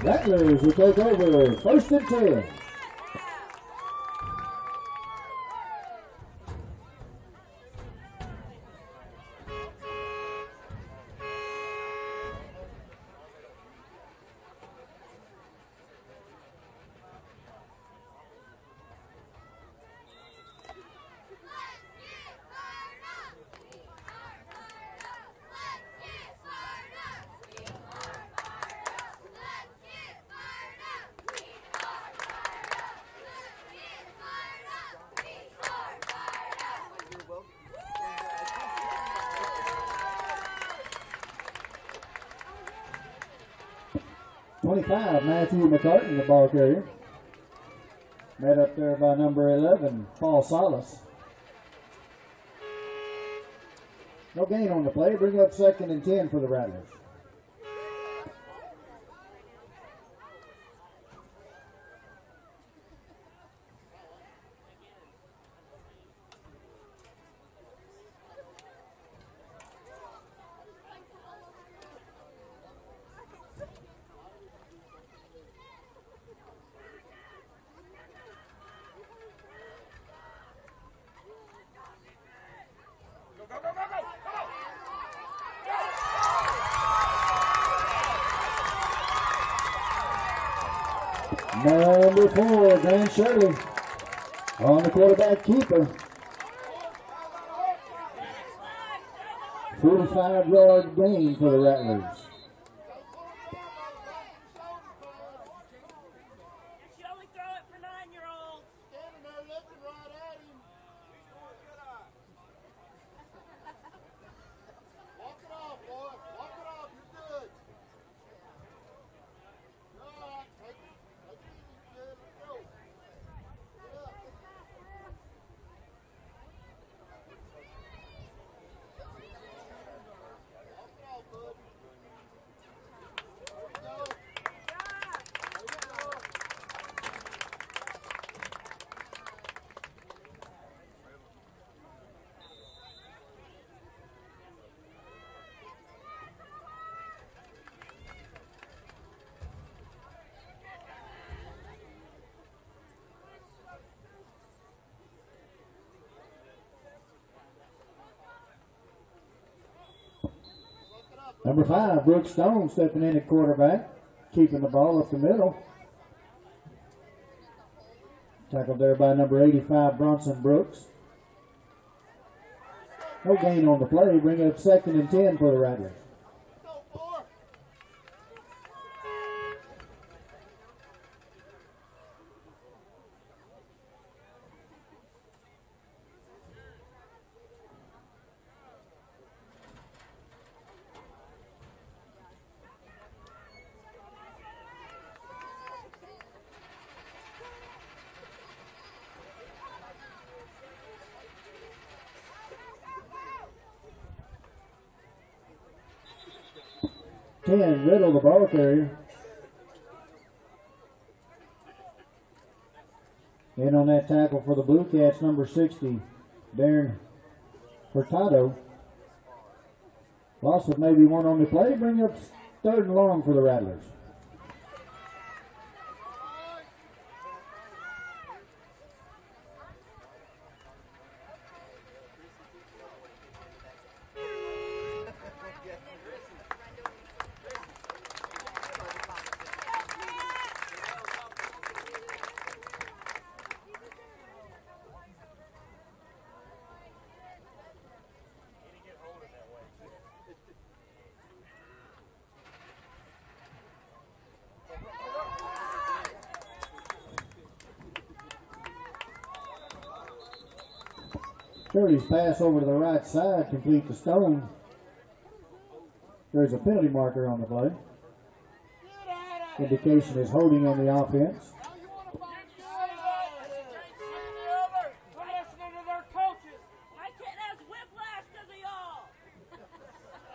Rattlers will take over first and 10. 25, Matthew McCartan, the ball carrier. Met up there by number 11, Paul Salas. No gain on the play. Bring up second and 10 for the Rattlers. Four, Grant Shirley. On the quarterback keeper. 45 yard gain for the Rattlers. You only throw it for nine-year-olds. Standing there looking right at him. Walk it off, boy. Walk it off. You're good. You're all right. Take it. Take it easy. You're good. Let's go. Get up. Walk it off, bud. There you go. There you go. Number five, Brooke Stone stepping in at quarterback, keeping the ball up the middle. Tackled there by number 85, Bronson Brooks. No gain on the play. Bring up second and 10 for the Rattlers. Ten, Riddle, the ball carrier. In on that tackle for the Blue Cats, number 60, Darren Hurtado. Loss of maybe one on the play. Bring up third and long for the Rattlers. Pass over to the right side complete to Stone. There's a penalty marker on the play. Indication is holding on the offense. Now you want to find out out here. We're listening to their coaches. My kid has whiplash because of y'all.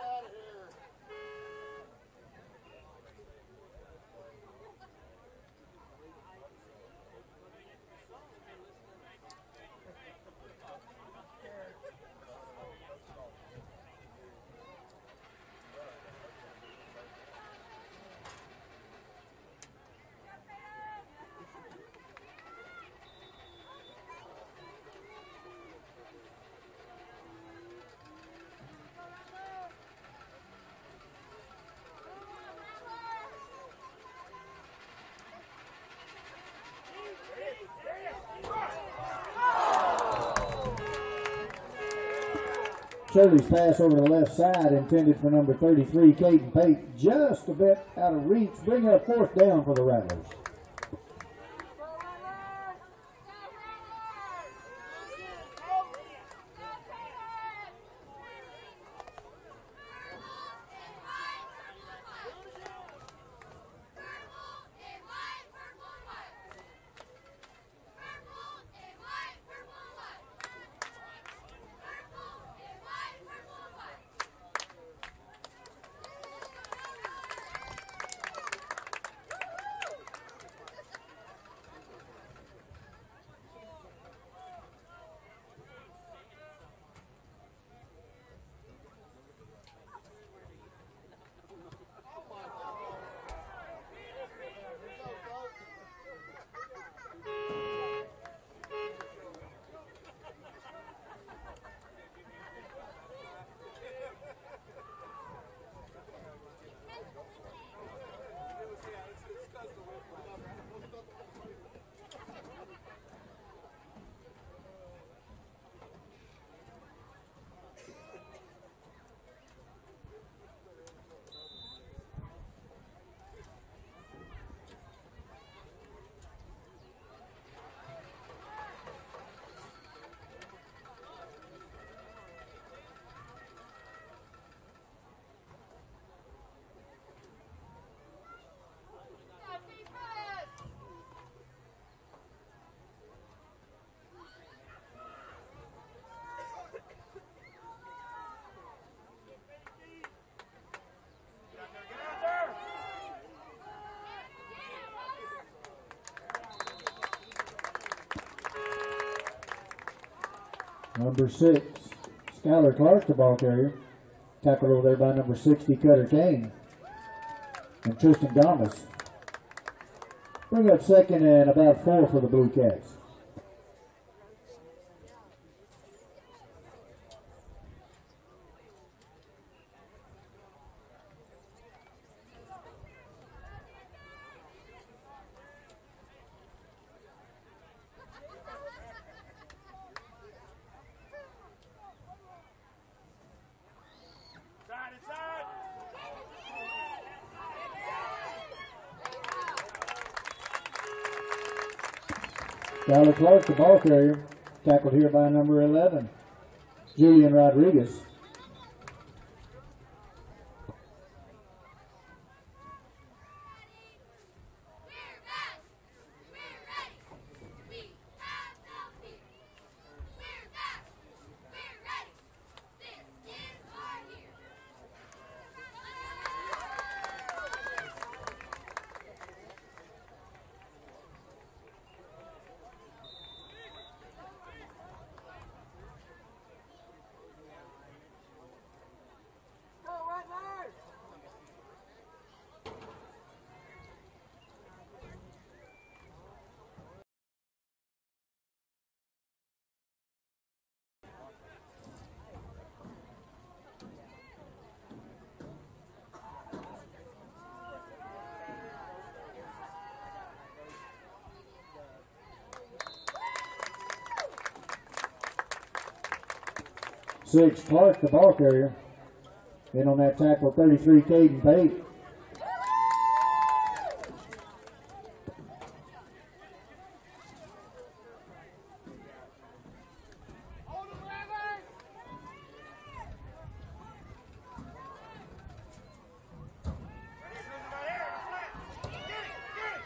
Out of here. Shirley's pass over the left side intended for number 33, Caden Pate, just a bit out of reach. Bring up fourth down for the Rattlers. Number six, Skylar Clark, the ball carrier. Tackled over there by number 60, Cutter Kane. And Tristan Gomez. Bring up second and about four for the Blue Cats. Skylar Clark, the ball carrier. Tackled here by number 11, Julian Rodriguez. Six, Clark, the ball carrier. In on that tackle, 33, Caden Pate. Hold him, Rattlers. Ready, cruising right here. Flat. Get it, get it.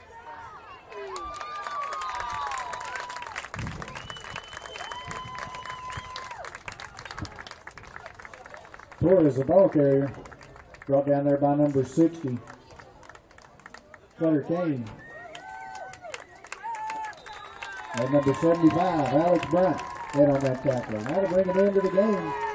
Torres, the ball carrier. Brought down there by number 60, Cutter Kane. And number 75, Alex Bryant, in on that tackle. That'll bring it into the game.